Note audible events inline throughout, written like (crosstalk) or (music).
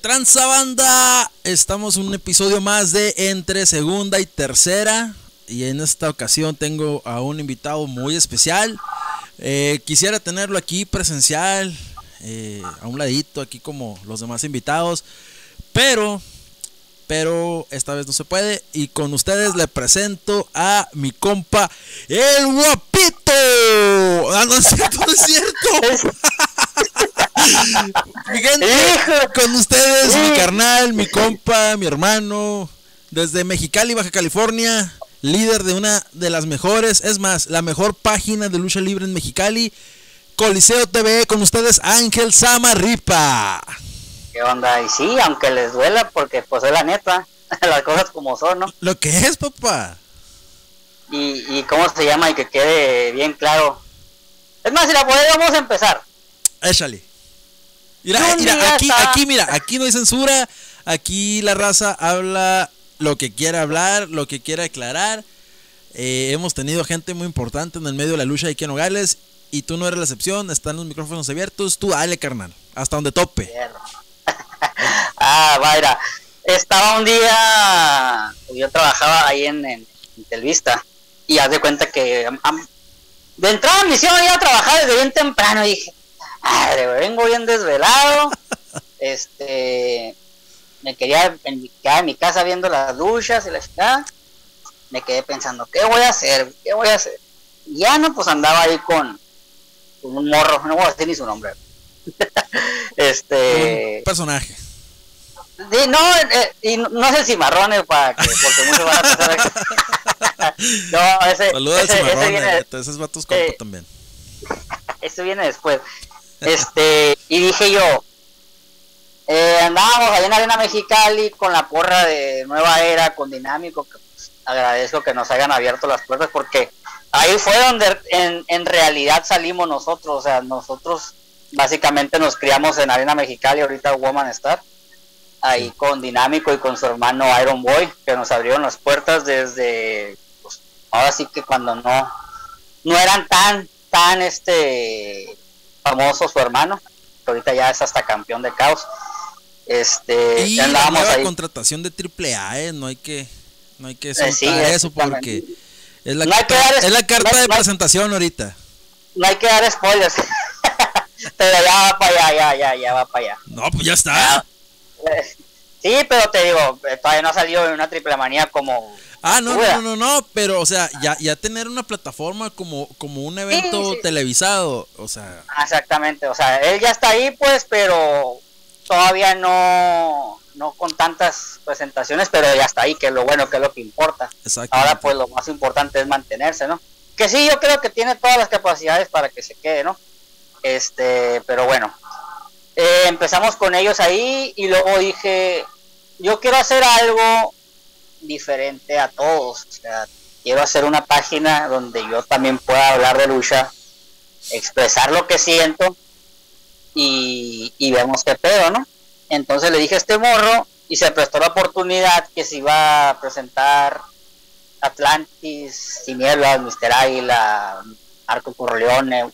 ¿Qué tranza banda? Estamos en un episodio más de Entre Segunda y Tercera. Y en esta ocasión tengo a un invitado muy especial. Eh, quisiera tenerlo aquí presencial, eh, a un ladito, aquí como los demás invitados. Pero, pero esta vez no se puede. Y con ustedes le presento a mi compa, el guapito. Ah, (laughs) cierto, cierto. (laughs) mi gente, con ustedes, mi carnal, mi compa, mi hermano, desde Mexicali, Baja California, líder de una de las mejores, es más, la mejor página de lucha libre en Mexicali, Coliseo TV, con ustedes Ángel Samarripa. ¿Qué onda? Y sí, aunque les duela, porque pues es la neta, (laughs) las cosas como son, ¿no? Lo que es, papá. Y, y cómo se llama y que quede bien claro. Es más, si la podemos vamos a empezar. Échale. Mira, mira, aquí, aquí, mira, aquí no hay censura. Aquí la raza habla lo que quiera hablar, lo que quiera aclarar. Eh, hemos tenido gente muy importante en el medio de la lucha de aquí en Nogales. Y tú no eres la excepción, están los micrófonos abiertos. Tú dale, carnal, hasta donde tope. (laughs) ah, vaya. Estaba un día, yo trabajaba ahí en, en, Telvista. Y haz de cuenta que de entrada me hicieron ir a trabajar desde bien temprano. Y dije, madre, vengo bien desvelado. este, me quería quedar en mi casa viendo las duchas y la chica. Me quedé pensando, ¿qué voy a hacer? ¿Qué voy a hacer? Y ya no, pues andaba ahí con, con un morro, no voy a decir ni su nombre. (laughs) este. Un personaje. Sí, no, eh, y no sé si marrones para que, porque muchos van a pensar (laughs) no, ese. Saludos ese, ese viene, ese va tus compa también. (laughs) Ese viene después. Este, y dije yo, eh, andábamos allá en Arena Mexicali con la porra de Nueva Era, con Dinámico, que pues, agradezco que nos hayan abierto las puertas porque ahí fue donde en, en realidad salimos nosotros, o sea, nosotros básicamente nos criamos en Arena Mexicali, ahorita Woman Star, ahí con Dinámico y con su hermano Iron Boy, que nos abrieron las puertas desde, pues, ahora sí que cuando no, no eran tan, tan este famoso su hermano, que ahorita ya es hasta campeón de caos. Este, y la nueva contratación de AAA, ¿eh? no hay que no hay que eh, soltar eso porque es la, carta, es la carta de presentación ahorita. No hay que dar spoilers. (laughs) pero ya va para allá, ya, ya, ya va para allá. No, pues ya está. sí, pero te digo, eh, todavía no ha salido en una triple manía como Ah, no, no, no, no, pero, o sea, ya, ya tener una plataforma como, como un evento televisado, o sea. Exactamente, o sea, él ya está ahí, pues, pero todavía no, no con tantas presentaciones, pero ya está ahí, que es lo bueno, que es lo que importa. Ahora, pues, lo más importante es mantenerse, ¿no? Que sí, yo creo que tiene todas las capacidades para que se quede, ¿no? Este, pero bueno, eh, empezamos con ellos ahí y luego dije, yo quiero hacer algo diferente a todos. O sea, quiero hacer una página donde yo también pueda hablar de lucha, expresar lo que siento y, y vemos qué pedo, ¿no? Entonces le dije a este morro y se prestó la oportunidad que se iba a presentar Atlantis, Tinieblas, Mister Águila, Arco Corleone,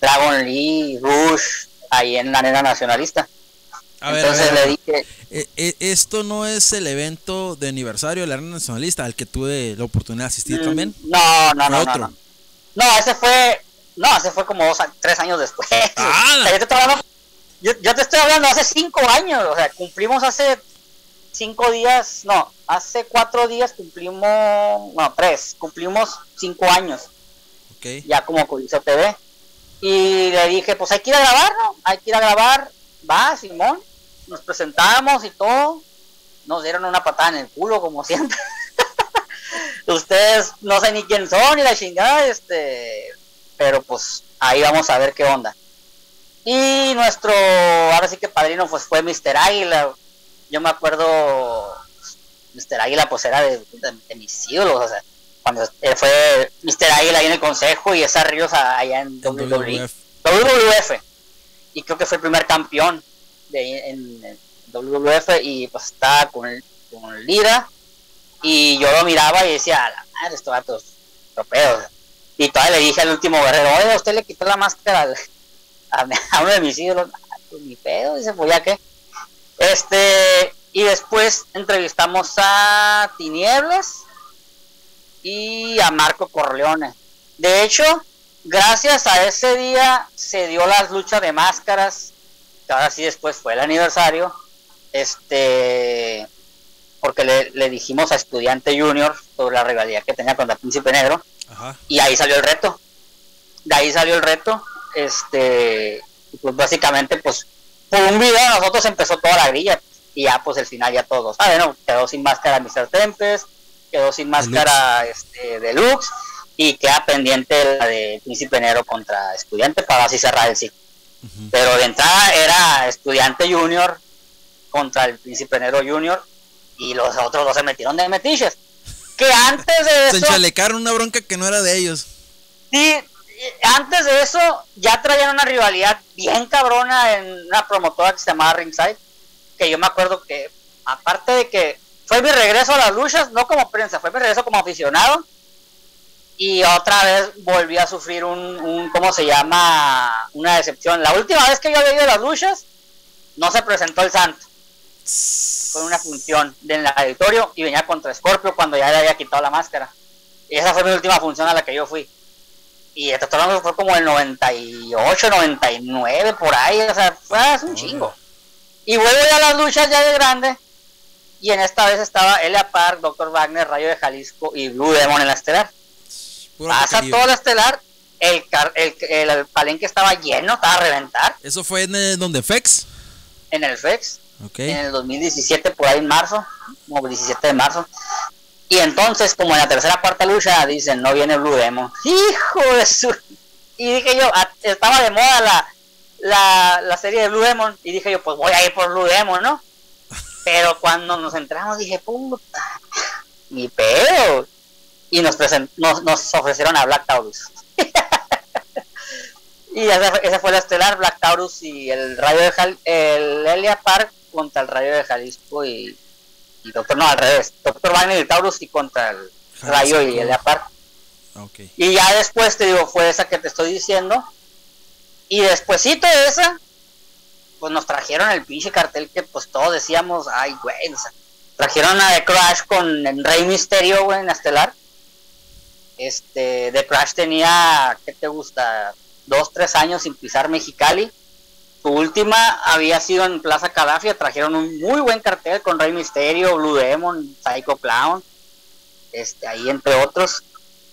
Dragon Lee, Rush, ahí en la arena nacionalista. Entonces le dije... Eh, eh, esto no es el evento de aniversario de la Arena Nacionalista al que tuve la oportunidad de asistir mm, también. No, no, no, no, no. ese fue... No, ese fue como dos, tres años después. (laughs) Ah, yo, te estoy hablando, yo, yo, te estoy hablando hace cinco años. O sea, cumplimos hace cinco días... No, hace cuatro días cumplimos... No, tres. Cumplimos cinco años. Okay. Ya como Coliseo TV. Y le dije, pues hay que ir a grabar, ¿no? Hay que ir a grabar. Va, Simón nos presentamos y todo, nos dieron una patada en el culo como siempre. (laughs) Ustedes no sé ni quién son ni la chingada, este, pero pues ahí vamos a ver qué onda. Y nuestro, ahora sí que padrino pues fue Mr. Águila. Yo me acuerdo, Mr. Águila pues era de, mis ídolos, o sea, cuando fue Mr. Águila ahí en el consejo y esa Ríos allá en WWF. WWF. Y creo que fue el primer campeón de, en, WWF y pues estaba con, con Lira y yo lo miraba y decía, a la madre, estos vatos tropeos. Y todavía le dije al último guerrero, oye, usted le quitó la máscara a, uno de mis ídolos. Ah, pues, mi pedo, dice, pues ya qué. Este, y después entrevistamos a Tinieblas y a Marco Corleone. De hecho, gracias a ese día se dio las luchas de máscaras, que ahora sí después fue el aniversario, este, porque le, dijimos a Estudiante Junior sobre la rivalidad que tenía contra Príncipe Negro, y ahí salió el reto. De ahí salió el reto, este, pues básicamente, pues, por un video nosotros empezó toda la grilla, y ya pues el final ya todos saben, ¿no? Quedó sin máscara Mr. Tempest, quedó sin máscara este, Deluxe y queda pendiente la de Príncipe Negro contra Estudiante para así cerrar el ciclo. Pero de entrada era Estudiante Junior contra el Príncipe Negro Junior y los otros dos se metieron de metiches. Que antes de (laughs) eso. Se enchalecaron una bronca que no era de ellos. Sí, antes de eso ya traían una rivalidad bien cabrona en una promotora que se llamaba Ringside que yo me acuerdo que, aparte de que fue mi regreso a las luchas, no como prensa, fue mi regreso como aficionado. Y otra vez volví a sufrir un, un ¿cómo se llama? Una decepción. La última vez que yo había ido a las luchas, no se presentó el santo. Fue una función en el auditorio y venía contra Scorpio cuando ya le había quitado la máscara. Y esa fue mi última función a la que yo fui. Y esto fue como el 98, 99, por ahí. O sea, fue un chingo. Y vuelvo ya a las luchas ya de grande. Y en esta vez estaba Elia Park, Dr. Wagner, Rayo de Jalisco y Blue Demon en la estelar. Pasa todo la estelar. El, el, el, palenque estaba lleno, estaba a reventar. ¿Eso fue en el, donde FEX? En el FEX. En el 2017, por ahí en marzo. Como 17 de marzo. Y entonces, como en la tercera cuarta lucha, dicen, no viene Blue Demon. ¡Hijo de su! Y dije yo, ah, estaba de moda la, la, la serie de Blue Demon y dije yo, pues voy a ir por Blue Demon, ¿no? (laughs) Pero cuando nos entramos dije, puta, mi pedo. Y nos, nos, nos ofrecieron a Black Taurus. (laughs) y esa, fue la estelar, Black Taurus y el rayo de Jal el Elia Park contra el rayo de Jalisco y, y Doctor, no, al revés, Doctor Wagner y Taurus y contra el rayo y Elia Park. Okay. Y ya después te digo, fue esa que te estoy diciendo y despuésito de esa, pues nos trajeron el pinche cartel que pues todos decíamos, ay, güey, trajeron a The Crash con el Rey Misterio, güey, en Estelar. Este, The Crash tenía, ¿qué te gusta? Dos, tres años sin pisar Mexicali. Su última había sido en Plaza Cadafia, trajeron un muy buen cartel con Rey Misterio, Blue Demon, Psycho Clown, este, ahí entre otros.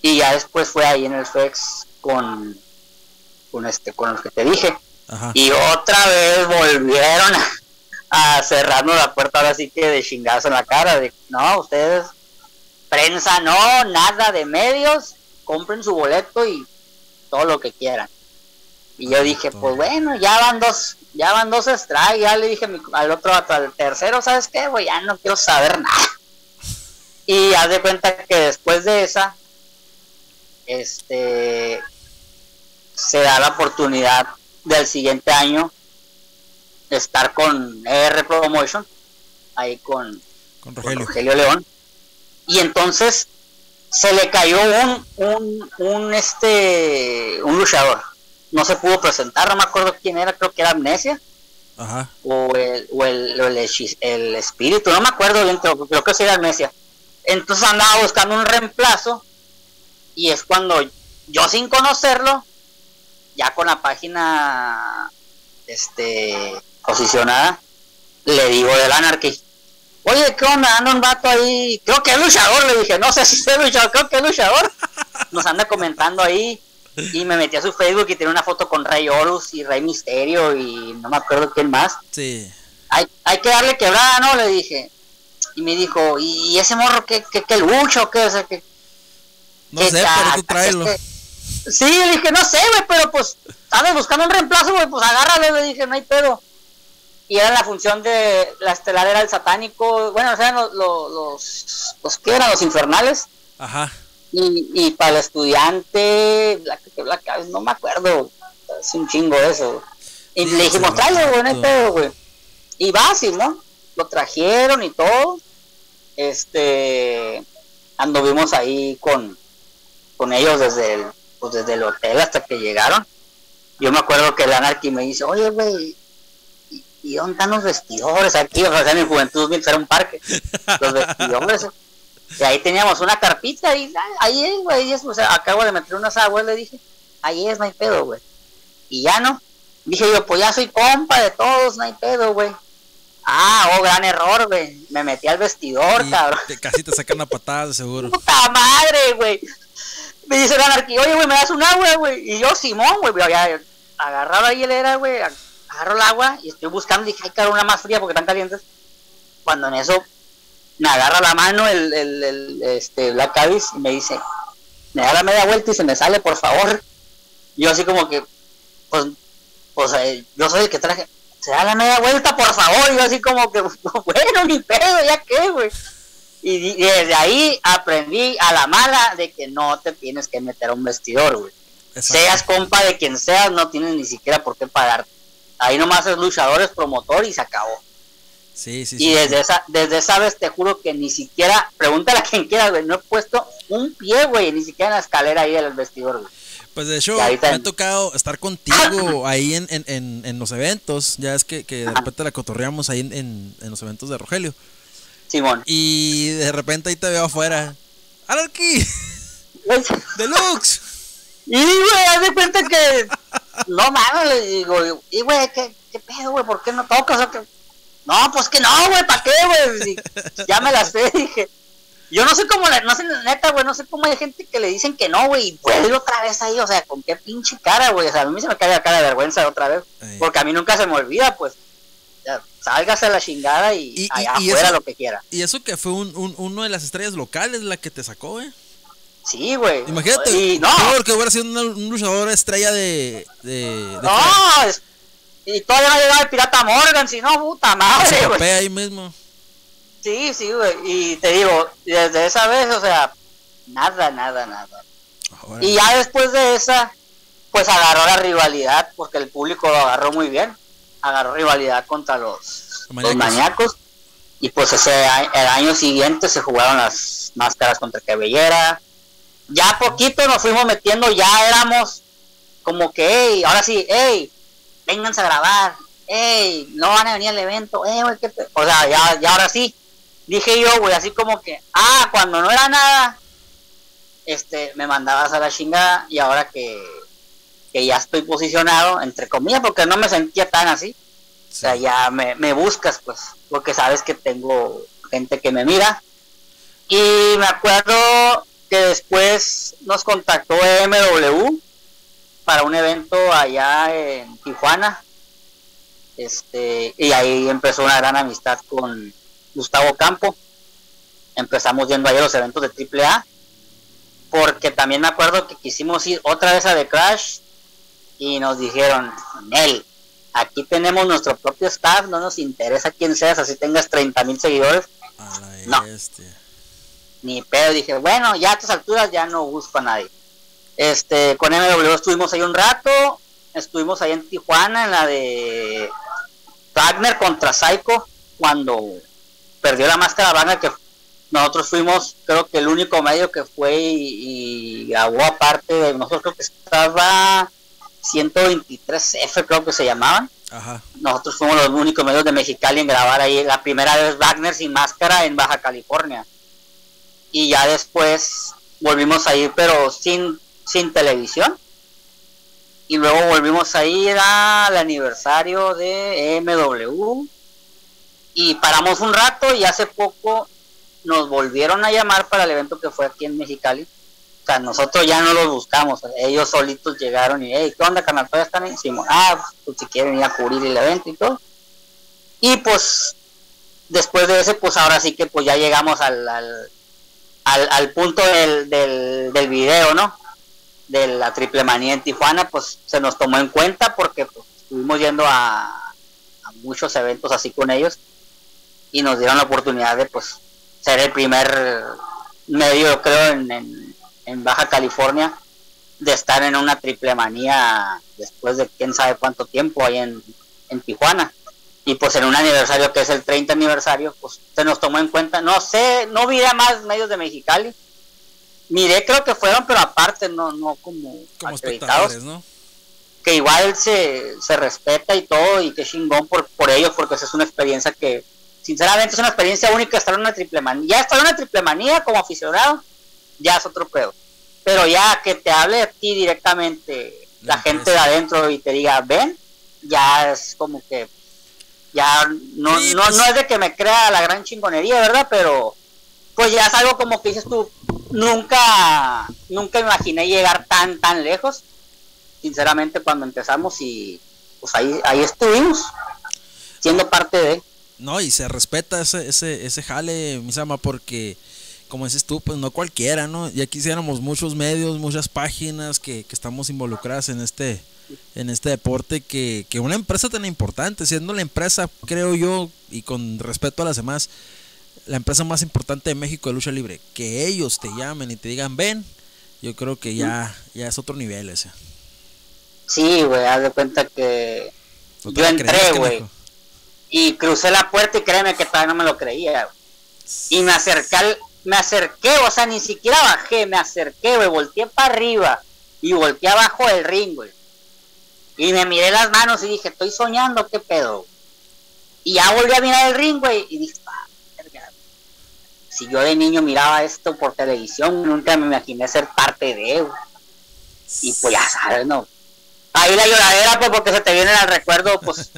Y ya después fue ahí en el FEX con con este con los que te dije y otra vez volvieron (laughs) a, cerrarnos la puerta ahora sí que de chingazo en la cara de no ustedes prensa no nada de medios compren su boleto y todo lo que quieran y yo dije pues bueno ya van dos ya van dos strikes ya le dije al otro al tercero sabes qué güey ya no quiero saber nada (laughs) y haz de cuenta que después de esa este se da la oportunidad del siguiente año de estar con R Promotion, ahí con, Rogelio. León. Y entonces se le cayó un, un, un, este, un luchador. No se pudo presentar, no me acuerdo quién era, creo que era Amnesia. O, el, o, el, el, espíritu, no me acuerdo bien, creo, creo que sí era Amnesia. Entonces andaba buscando un reemplazo y es cuando yo sin conocerlo ya con la página este posicionada, le digo del Anarchy, oye, ¿qué onda? Anda un vato ahí, creo que es luchador, le dije, no sé si es luchador, creo que es luchador. Nos anda comentando ahí y me metí a su Facebook y tiene una foto con Rey Horus y Rey Misterio y no me acuerdo quién más. Sí. Hay, hay que darle quebrada, ¿no? Le dije. Y me dijo, ¿y ese morro qué, qué, qué lucha o qué? O sea, que... No sé, pero tú tráelo. Sí, le dije, no sé, güey, pero pues, ¿sabes? Buscando un reemplazo, güey, pues agárralo, le dije, no hay pedo. Y era la función de, la estelar era el satánico, bueno, o sea, los, los, los, que eran los infernales. Ajá. Y, y para el estudiante, la, no me acuerdo, es un chingo eso. Y le dijimos, tráelo, güey, no hay pedo, güey. Y fácil, ¿no? Lo trajeron y todo. Este, anduvimos ahí con, con ellos desde el pues, desde el hotel hasta que llegaron. Yo me acuerdo que el Anarchy me dice, oye, güey, ¿y dónde están los vestidores aquí? O sea, en mi juventud era un parque. Los vestidores. Y ahí teníamos una carpita y ahí es, güey, o sea, acabo de meter unas aguas, le dije, ahí es, no hay pedo, güey. Y ya no. Dije yo, pues ya soy compa de todos, no hay pedo, güey. Ah, oh, gran error, güey. Me metí al vestidor, cabrón. casi te sacan una patada, seguro. Puta madre, güey. Me dice el anarquía, oye, güey, me das un agua, güey. Y yo, Simón, güey, había agarrado ahí el era, güey. Agarro el agua y estoy buscando. Dije, ay, cabrón, una más fría porque están calientes. Cuando en eso me agarra la mano el, el, el este, Black Abyss y me dice, me da la media vuelta y se me sale, por favor. Yo así como que, pues, pues eh, yo soy el que traje, se da la media vuelta, por favor. Y yo así como que, (laughs) bueno, ni pedo, ya qué, güey. Y, desde ahí aprendí a la mala de que no te tienes que meter a un vestidor, güey. Seas compa de quien seas, no tienes ni siquiera por qué pagar. Ahí nomás es luchador, es promotor y se acabó. Sí, sí, y desde esa desde esa vez te juro que ni siquiera, pregúntale a quien quiera, güey, no he puesto un pie, güey, ni siquiera en la escalera ahí del vestidor, güey. Pues de hecho, me ha tocado estar contigo (laughs) ahí en, en, en, los eventos. Ya es que, que de repente la cotorreamos ahí en, los eventos de Rogelio. Simón. Y de repente ahí te veo afuera. ¡Anarchy! (laughs) ¡Deluxe! Y, güey, haz de cuenta que. No mames, le digo, y, güey, ¿qué, ¿qué pedo, güey? ¿Por qué no tocas? No, pues que no, güey, ¿para qué, güey? Ya me la sé, (laughs) dije. Yo no sé cómo, no sé, neta, güey, no sé cómo hay gente que le dicen que no, güey, y vuelve otra vez ahí, o sea, con qué pinche cara, güey, o sea, a mí se me cae la cara de vergüenza otra vez, porque a mí nunca se me olvida, pues, ya, sálgase a la chingada y, allá afuera lo que quiera. Y eso que fue un, un, uno de las estrellas locales la que te sacó, güey. Sí, güey. Imagínate, y, no. porque hubiera sido un luchador estrella de... de, no, y todavía no llegaba el pirata Morgan, si no, puta madre, güey. ahí mismo. Sí, sí, güey. Y te digo, desde esa vez, o sea, nada, nada, nada. Y ya después de esa, pues agarró la rivalidad, porque el público lo agarró muy bien. Agarró rivalidad contra los, maníacos. Y pues ese el año siguiente se jugaron las máscaras contra Cabellera. Ya poquito nos fuimos metiendo, ya éramos como que, hey, ahora sí, hey, vénganse a grabar, hey, no van a venir al evento, hey, güey, ¿qué O sea, ya, ya ahora sí, dije yo, güey, así como que, ah, cuando no era nada, este, me mandabas a la chingada y ahora que, que ya estoy posicionado, entre comillas, porque no me sentía tan así, o sea, ya me, me buscas, pues, porque sabes que tengo gente que me mira. Y me acuerdo que después nos contactó MW para un evento allá en Tijuana. Este, y ahí empezó una gran amistad con, Gustavo Campo. Empezamos yendo ahí a los eventos de AAA. Porque también me acuerdo que quisimos ir otra vez a The Crash. Y nos dijeron, Nel, aquí tenemos nuestro propio staff, no nos interesa quién seas, así tengas 30 mil seguidores. no. Ni pedo, dije, bueno, ya a estas alturas ya no busco a nadie. Este, con MW estuvimos ahí un rato, estuvimos ahí en Tijuana en la de Wagner contra Psycho, cuando perdió la máscara blanca que nosotros fuimos, creo que el único medio que fue y, grabó aparte de nosotros, creo que estaba 123F, creo que se llamaban. Nosotros fuimos los únicos medios de Mexicali en grabar ahí la primera vez Wagner sin máscara en Baja California. Y ya después volvimos a ir, pero sin, sin televisión. Y luego volvimos a ir al aniversario de MW y paramos un rato y hace poco nos volvieron a llamar para el evento que fue aquí en Mexicali. O sea, nosotros ya no los buscamos, ellos solitos llegaron y, hey, ¿qué onda, canal? ¿Todavía están encima? Ah, pues si quieren ir a cubrir el evento y todo. Y pues, después de ese, pues ahora sí que pues ya llegamos al, al, punto del, del, del video, ¿no? De la triple manía en Tijuana, pues se nos tomó en cuenta porque pues, estuvimos yendo a, a muchos eventos así con ellos y nos dieron la oportunidad de pues ser el primer medio creo en, en, Baja California de estar en una triple manía después de quién sabe cuánto tiempo ahí en, en Tijuana y pues en un aniversario que es el 30 aniversario pues se nos tomó en cuenta no sé no vi a más medios de Mexicali miré creo que fueron pero aparte no no como, como acreditados ¿no? que igual se, se respeta y todo, y que chingón por, por ellos, porque esa es una experiencia que, sinceramente, es una experiencia única estar en una triple manía. Ya estar en una triple manía como aficionado, ya es otro pedo. Pero ya que te hable a ti directamente la gente de adentro y te diga, ven, ya es como que ya no, no, pues no es de que me crea la gran chingonería, ¿verdad? Pero pues ya es algo como que dices tú, nunca, nunca imaginé llegar tan, tan lejos, sinceramente, cuando empezamos y pues ahí, ahí estuvimos, siendo parte de... No, y se respeta ese, ese, ese jale, Misama, porque como dices tú, pues no cualquiera, ¿no? Ya quisiéramos muchos medios, muchas páginas que, que estamos involucradas en este, en este deporte que, que una empresa tan importante, siendo la empresa, creo yo, y con respeto a las demás, la empresa más importante de México de lucha libre, que ellos te llamen y te digan ven, yo creo que ya, ya es otro nivel ese. Sí, güey, haz de cuenta que yo entré, güey, y crucé la puerta y créeme que todavía no me lo creía, Y me acerqué, me acerqué, o sea, ni siquiera bajé, me acerqué, güey, volteé para arriba y volteé abajo del ring, güey. Y me miré las manos y dije, estoy soñando, ¿qué pedo? Y ya volví a mirar el ring, güey, y dije, ah, si yo de niño miraba esto por televisión, nunca me imaginé ser parte de, güey. Y pues ya sabes, ¿no? Ahí la lloradera, pues porque se te viene al recuerdo, pues.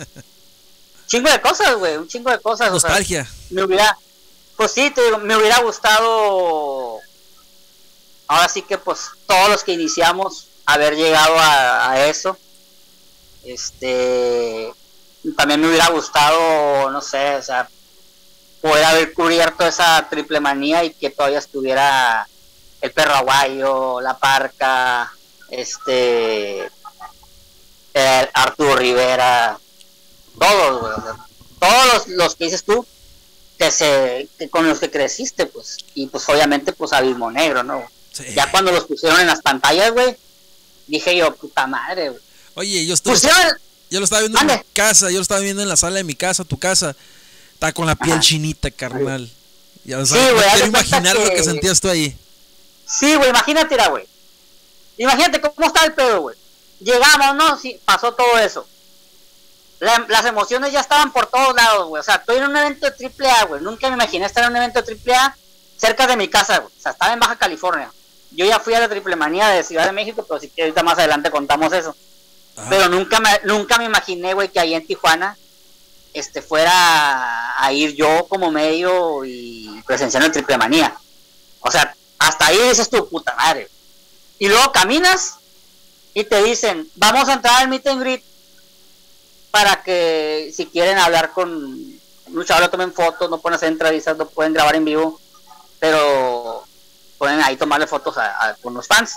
(laughs) chingo de cosas, güey, un chingo de cosas. Nostalgia. me hubiera, pues sí, te me hubiera gustado. Ahora sí que, pues, todos los que iniciamos, haber llegado a eso este, también me hubiera gustado, no sé, o sea, poder haber cubierto esa triple manía y que todavía estuviera el perro aguayo, la parca, este, Arturo Rivera, todos, todos los, que dices tú, que se, con los que creciste, pues, y pues obviamente, pues Abismo Negro, ¿no? Ya cuando los pusieron en las pantallas, güey, dije yo, puta madre, güey Oye, yo estoy. yo lo estaba viendo en mi casa, yo lo estaba viendo en la sala de mi casa, tu casa. Está con la piel chinita, carnal. Ya, sí, güey. quiero imaginar lo que sentías tú ahí. Sí, güey, imagínate, güey. Imagínate cómo está el pedo, güey. Llegamos, ¿no? Sí, pasó todo eso. Las emociones ya estaban por todos lados, güey. O sea, estoy en un evento de triple A, güey. Nunca me imaginé estar en un evento de triple A cerca de mi casa, güey. O sea, estaba en Baja California. Yo ya fui a la triple manía de Ciudad de México, pero si que ahorita más adelante contamos eso. Pero nunca me, nunca me imaginé, güey, que ahí en Tijuana este, fuera a ir yo como medio y presenciando el triple manía. O sea, hasta ahí dices tu puta madre. Y luego caminas y te dicen, vamos a entrar al meet and greet para que si quieren hablar con luchadores tomen fotos, no pueden hacer entrevistas, no pueden grabar en vivo, pero pueden ahí tomarle fotos a, con los fans.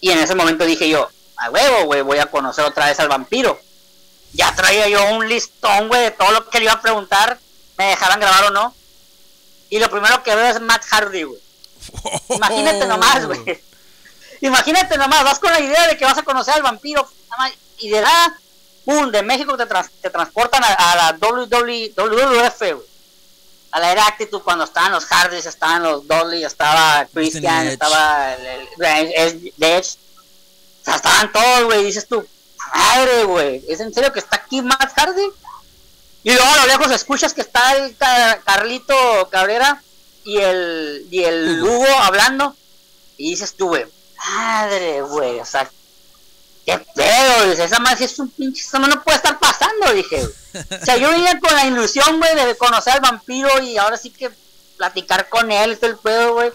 Y en ese momento dije yo, a huevo, güey, voy a conocer otra vez al vampiro. Ya traía yo un listón, güey, de todo lo que le iba a preguntar, me dejaran grabar o no. Y lo primero que veo es Matt Hardy, güey. Imagínate nomás, güey. Imagínate nomás, vas con la idea de que vas a conocer al vampiro y de la, pum, de México te, te transportan a, la WWF, güey. A la era Actitud cuando estaban los Hardys, estaban los Dolly, estaba Christian, estaba el, el, Edge sea, estaban todos, güey, dices tú, madre, güey, ¿es en serio que está aquí más tarde? Y luego a lo lejos escuchas que está el Carlito Cabrera y el, y el Hugo hablando, y dices tú, güey, madre, güey, o sea, qué pedo, esa madre es un pinche, eso no puede estar pasando, dije, O sea, yo venía con la ilusión, güey, de conocer al vampiro y ahora sí que platicar con él, todo el pedo, güey.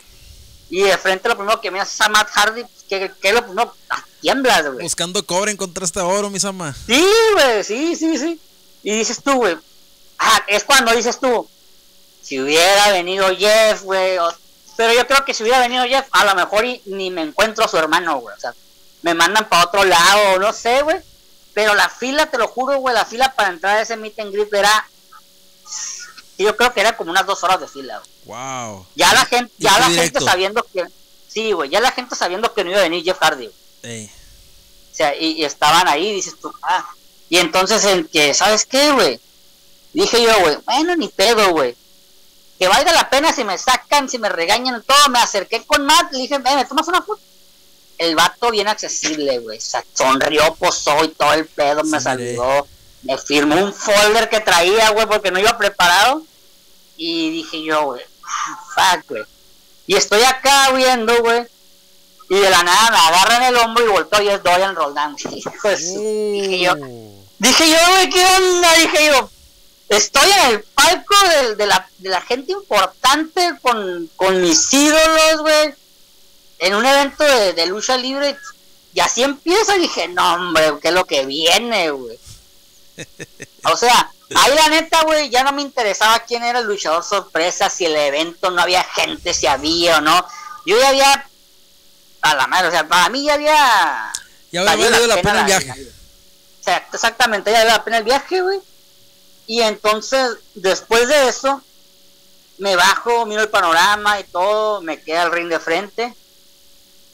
Y de frente lo primero que me hace a Matt Hardy, que, que lo primero, tiemblas, güey. Buscando cobre encontraste oro, mis ama. Sí, güey, sí, sí, sí. Y dices tú, güey. Ah, es cuando dices tú, si hubiera venido Jeff, güey. Pero yo creo que si hubiera venido Jeff, a lo mejor ni me encuentro a su hermano, güey. O sea, me mandan para otro lado, no sé, güey. Pero la fila, te lo juro, güey, la fila para entrar a ese meet and greet era. Yo creo que era como unas dos horas de fila, güey. Wow. Ya la gente, ya la gente sabiendo que. Sí, güey, ya la gente sabiendo que no iba a venir Jeff Hardy, o sea, y, estaban ahí, dices tú, ah. Y entonces el que, ¿sabes qué, güey? Dije yo, güey, bueno, ni pedo, güey. Que valga la pena si me sacan, si me regañan, todo. Me acerqué con Matt, le dije, ¿me tomas una foto? El vato bien accesible, güey. O sea, sonrió, posó y todo el pedo, me saludó. Me firmó un folder que traía, güey, porque no iba preparado. Y dije yo, güey, fuck, güey. Y estoy acá viendo, güey. Y de la nada me agarran el hombro y volteo y es Dorian Roldán. (laughs) Dije yo, dije yo, güey, ¿qué onda? Dije yo, estoy en el palco de, la, de la gente importante con, con mis ídolos, güey en un evento de, lucha libre y así empieza. Y dije, no, hombre, ¿qué es lo que viene, güey? (laughs) O sea, ahí la neta, güey, ya no me interesaba quién era el luchador sorpresa, si el evento no había gente, si había o no. Yo ya había. A la madre, o sea, para mí ya había. Ya había valido la, pena, el viaje. O sea, exactamente, ya había la pena el viaje, güey. Y entonces, después de eso, me bajo, miro el panorama y todo, me queda el ring de frente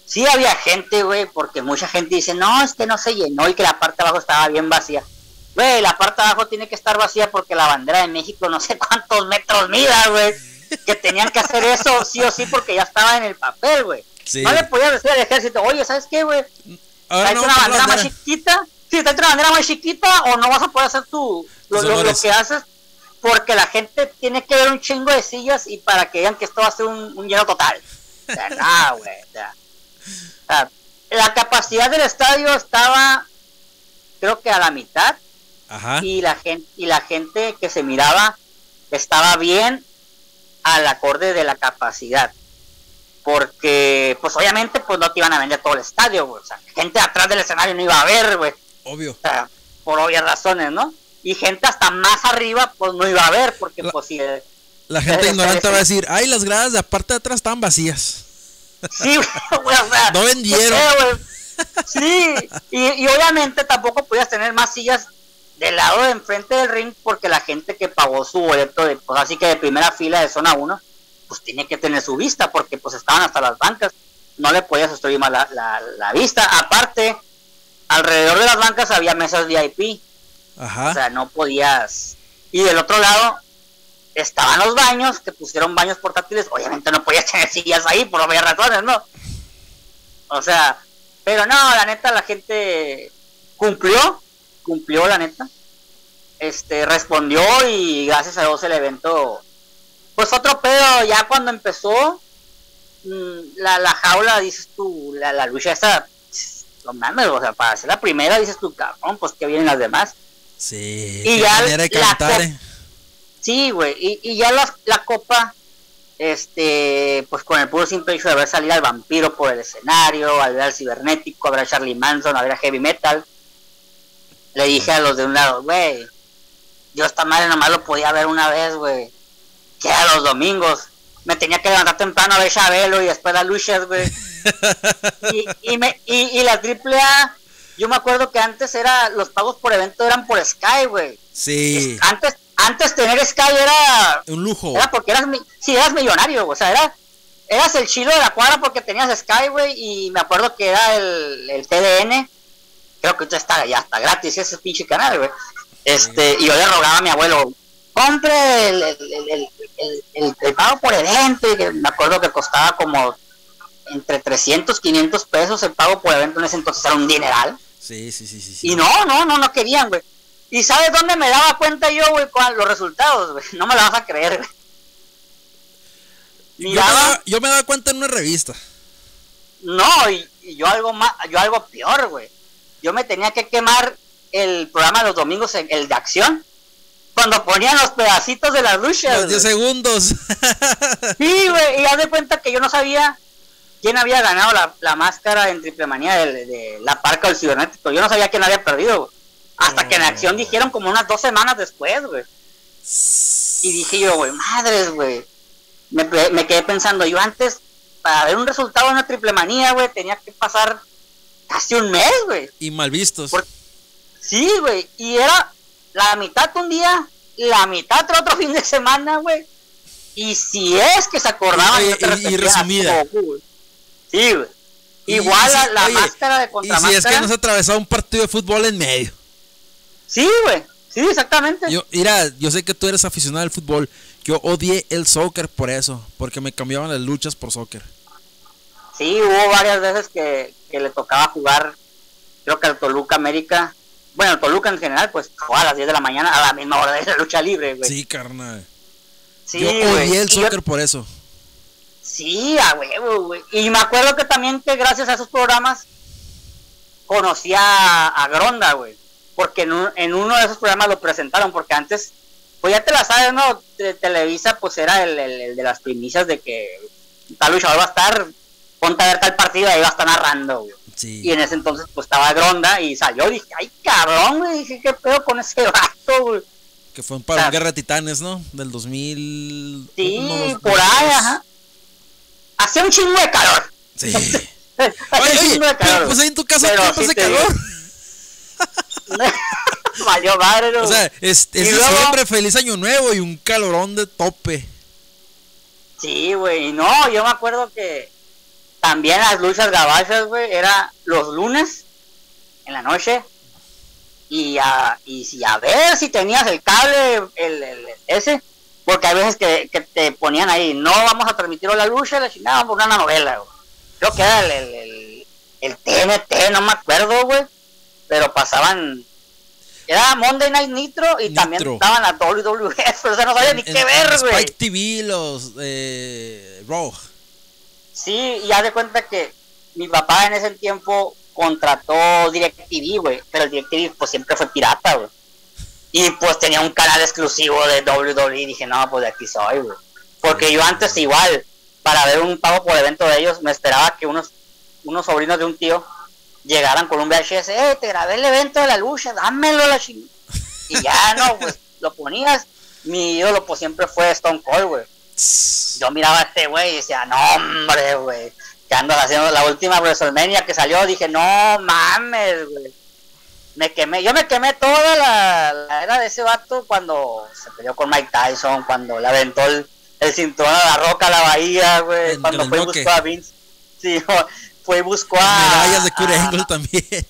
sí había gente, güey, porque mucha gente dice, no, es que no se llenó y que la parte de abajo estaba bien vacía. Güey, la parte de abajo tiene que estar vacía porque la bandera de México no sé cuántos metros mida, güey. Que tenían que hacer eso sí o sí porque ya estaba en el papel, güey. No le podías decir al ejército, oye, ¿sabes qué, güey? Hay una bandera más chiquita. Sí, trae una bandera más chiquita o no vas a poder hacer tu, lo, lo, que haces porque la gente tiene que ver un chingo de sillas y para que vean que esto va a ser un, un lleno total. O sea, no, güey. O sea, la capacidad del estadio estaba, creo que a la mitad. Y la gente y la gente que se miraba estaba bien al acorde de la capacidad. Porque, pues obviamente, pues no te iban a vender todo el estadio, O sea, gente atrás del escenario no iba a ver, güey. Obvio. por obvias razones, ¿no? Y gente hasta más arriba, pues no iba a ver, porque pues si... La gente ignorante va a decir, ay, las gradas de aparte de atrás estaban vacías. Sí, (laughs) güey, o sea, no vendieron. sí, y, obviamente tampoco podías tener más sillas del lado de enfrente del ring porque la gente que pagó su boleto de, pues así que de primera fila de zona 1, pues tiene que tener su vista porque pues estaban hasta las bancas, no le podías destruir más la, la, vista. Aparte, alrededor de las bancas había mesas VIP. Ajá. O sea, no podías. Y del otro lado estaban los baños, que pusieron baños portátiles, obviamente no podías tener sillas ahí por obvias razones, ¿no? O sea, pero no, la neta la gente cumplió, cumplió la neta. Este, respondió y gracias a Dios el evento, pues otro pedo, ya cuando empezó, mm, la, la jaula, dices tú, la, la lucha esta, lo mames, o sea, para ser la primera, dices tú, cabrón, pues que vienen las demás. Sí, y ya de cantar, eh. Sí, güey, y, y ya la, la copa, este, pues con el puro simple hecho de ver salir al vampiro por el escenario, al ver al cibernético, a ver a Charlie Manson, a ver a Heavy Metal, le dije a los de un lado, güey, yo esta madre nomás lo podía ver una vez, güey, que a los domingos. Me tenía que levantar temprano a ver Chabelo y después a Lucias, güey. (laughs) y, y, me, y, y la triple A, yo me acuerdo que antes era, los pagos por evento eran por Sky, güey. Sí. Antes, antes tener Sky era un lujo. Era porque eras, sí, eras millonario, o sea, era, eras el chilo de la cuadra porque tenías Sky, güey, y me acuerdo que era el, el TDN, creo que ya está, ya está gratis ese pinche canal, güey. Este, y yo le rogaba a mi abuelo, compre el, el, el, el pago por evento, y que me acuerdo que costaba como entre 300, 500 pesos el pago por evento en ese entonces era un dineral. Sí, sí, sí, sí. Y no, no, no, no querían, güey. ¿Y sabes dónde me daba cuenta yo, güey, con los resultados, güey? No me lo vas a creer, güey. Yo, me daba cuenta en una revista. No, y, yo algo más, yo algo peor, güey. Yo me tenía que quemar el programa de los domingos, el de acción, cuando ponían los pedacitos de las luchas. Los 10 segundos. sí, güey, y haz de cuenta que yo no sabía quién había ganado la, máscara en triple manía de, la parca del cibernético. Yo no sabía quién había perdido, güey. Hasta que en acción dijeron como unas dos semanas después, güey. Y dije yo, güey, madres, güey. Me, me, quedé pensando, yo antes, para ver un resultado en una triple manía, güey, tenía que pasar casi un mes, güey. Y mal vistos. Sí, güey. Y era la mitad un día, la mitad otro fin de semana, güey. Y si es que se acordaban, y, y, resumida. sí, güey. Igual la, máscara de contra Y si es que nos atravesado un partido de fútbol en medio. Sí, güey. Sí, exactamente. Yo, mira, yo sé que tú eres aficionado al fútbol. Yo odié el soccer por eso, porque me cambiaban las luchas por soccer. Sí, hubo varias veces que, que le tocaba jugar, creo que al Toluca América, bueno, Toluca en general, pues a las 10 de la mañana a la misma hora de la lucha libre, güey. Sí, carnal. Sí, yo odié el soccer por eso. Sí, a huevo, güey. Y me acuerdo que también que gracias a esos programas conocí a, Gronda, güey. Porque en, uno de esos programas lo presentaron, porque antes, pues ya te la sabes, ¿no? Televisa, pues era el, de las primicias de que tal luchador va a estar, ponte a ver tal partido, ahí va a estar narrando, güey. Y en ese entonces, pues estaba Gronda y salió. Dije, ay, cabrón, güey. Dije, ¿qué pedo con ese vato, güey? Que fue para Guerra de Titanes, ¿no? Del 2000. Sí, por ahí, ajá. Hacía un chingo de calor. Sí. (laughs) Hacía un chingo de calor. pues ahí en tu casa, ¿qué hace calor? (laughs) Valió madre. O sea, es, es siempre feliz año nuevo y un calorón de tope. Sí, güey. No, yo me acuerdo que también las luchas gabachas, güey, era los lunes en la noche. Y a, y si a ver si tenías el cable, el, ese, porque hay veces que, te ponían ahí, no vamos a transmitir la lucha, le chingada, por una novela, güey. Creo que era el, el, TNT, no me acuerdo, güey, pero pasaban era Monday Night Nitro y también estaban a WWF, o sea, no sabía ni qué ver, güey. Spike TV, los eh, Raw. Sí, y haz de cuenta que mi papá en ese tiempo contrató DirecTV, güey, pero el DirecTV pues siempre fue pirata, güey. Y pues tenía un canal exclusivo de WWE y dije, no, pues de aquí soy, güey. Porque yo antes igual, para ver un pago por evento de ellos, me esperaba que unos, unos sobrinos de un tío llegaran con un VHS, eh, te grabé el evento de la lucha, dámelo la chingada. Y ya no, pues lo ponías. Mi ídolo pues siempre fue Stone Cold, güey yo miraba a este güey y decía, no, hombre, güey, que andas haciendo la última WrestleMania que salió, dije, no mames, güey. Me quemé, yo me quemé toda la, era de ese vato cuando se peleó con Mike Tyson, cuando le aventó el, cinturón a la roca a la bahía, güey, cuando fue y buscó a Vince. Sí, (laughs) fue y buscó a. Medallas de Angle también.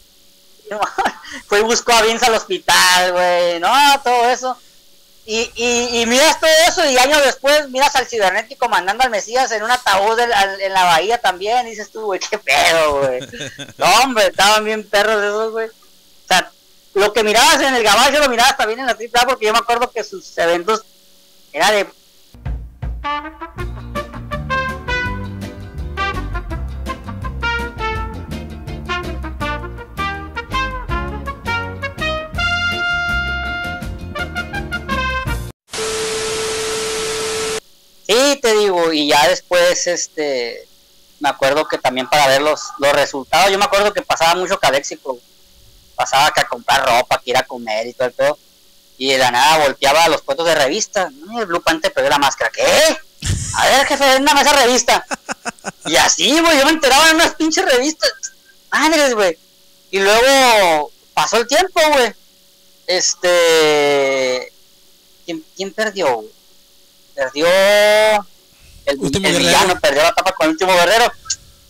(laughs) fue y buscó a Vince al hospital, güey, no, todo eso. Y, y, y, miras todo eso y años después miras al cibernético mandando al Mesías en un ataúd en, la bahía también. Y dices tú, güey, qué pedo, güey. (laughs) No, hombre, estaban bien perros esos, güey. O sea, lo que mirabas en el gabacho lo mirabas también en la triple porque yo me acuerdo que sus eventos era de Sí, te digo, y ya después, este, me acuerdo que también para ver los, los resultados, yo me acuerdo que pasaba mucho Caléxico, pasaba que a comprar ropa, que ir a comer y todo el pedo, y de la nada volteaba a los puestos de revista, el Blue Panther perdió la máscara, ¿qué? A ver, jefe, véndame esa revista. Y así, güey, yo me enteraba en unas pinches revistas, madres, güey. Y luego pasó el tiempo, güey. Este, ¿quién, quién perdió? Perdió el, último el villano, perdió la tapa con el último guerrero.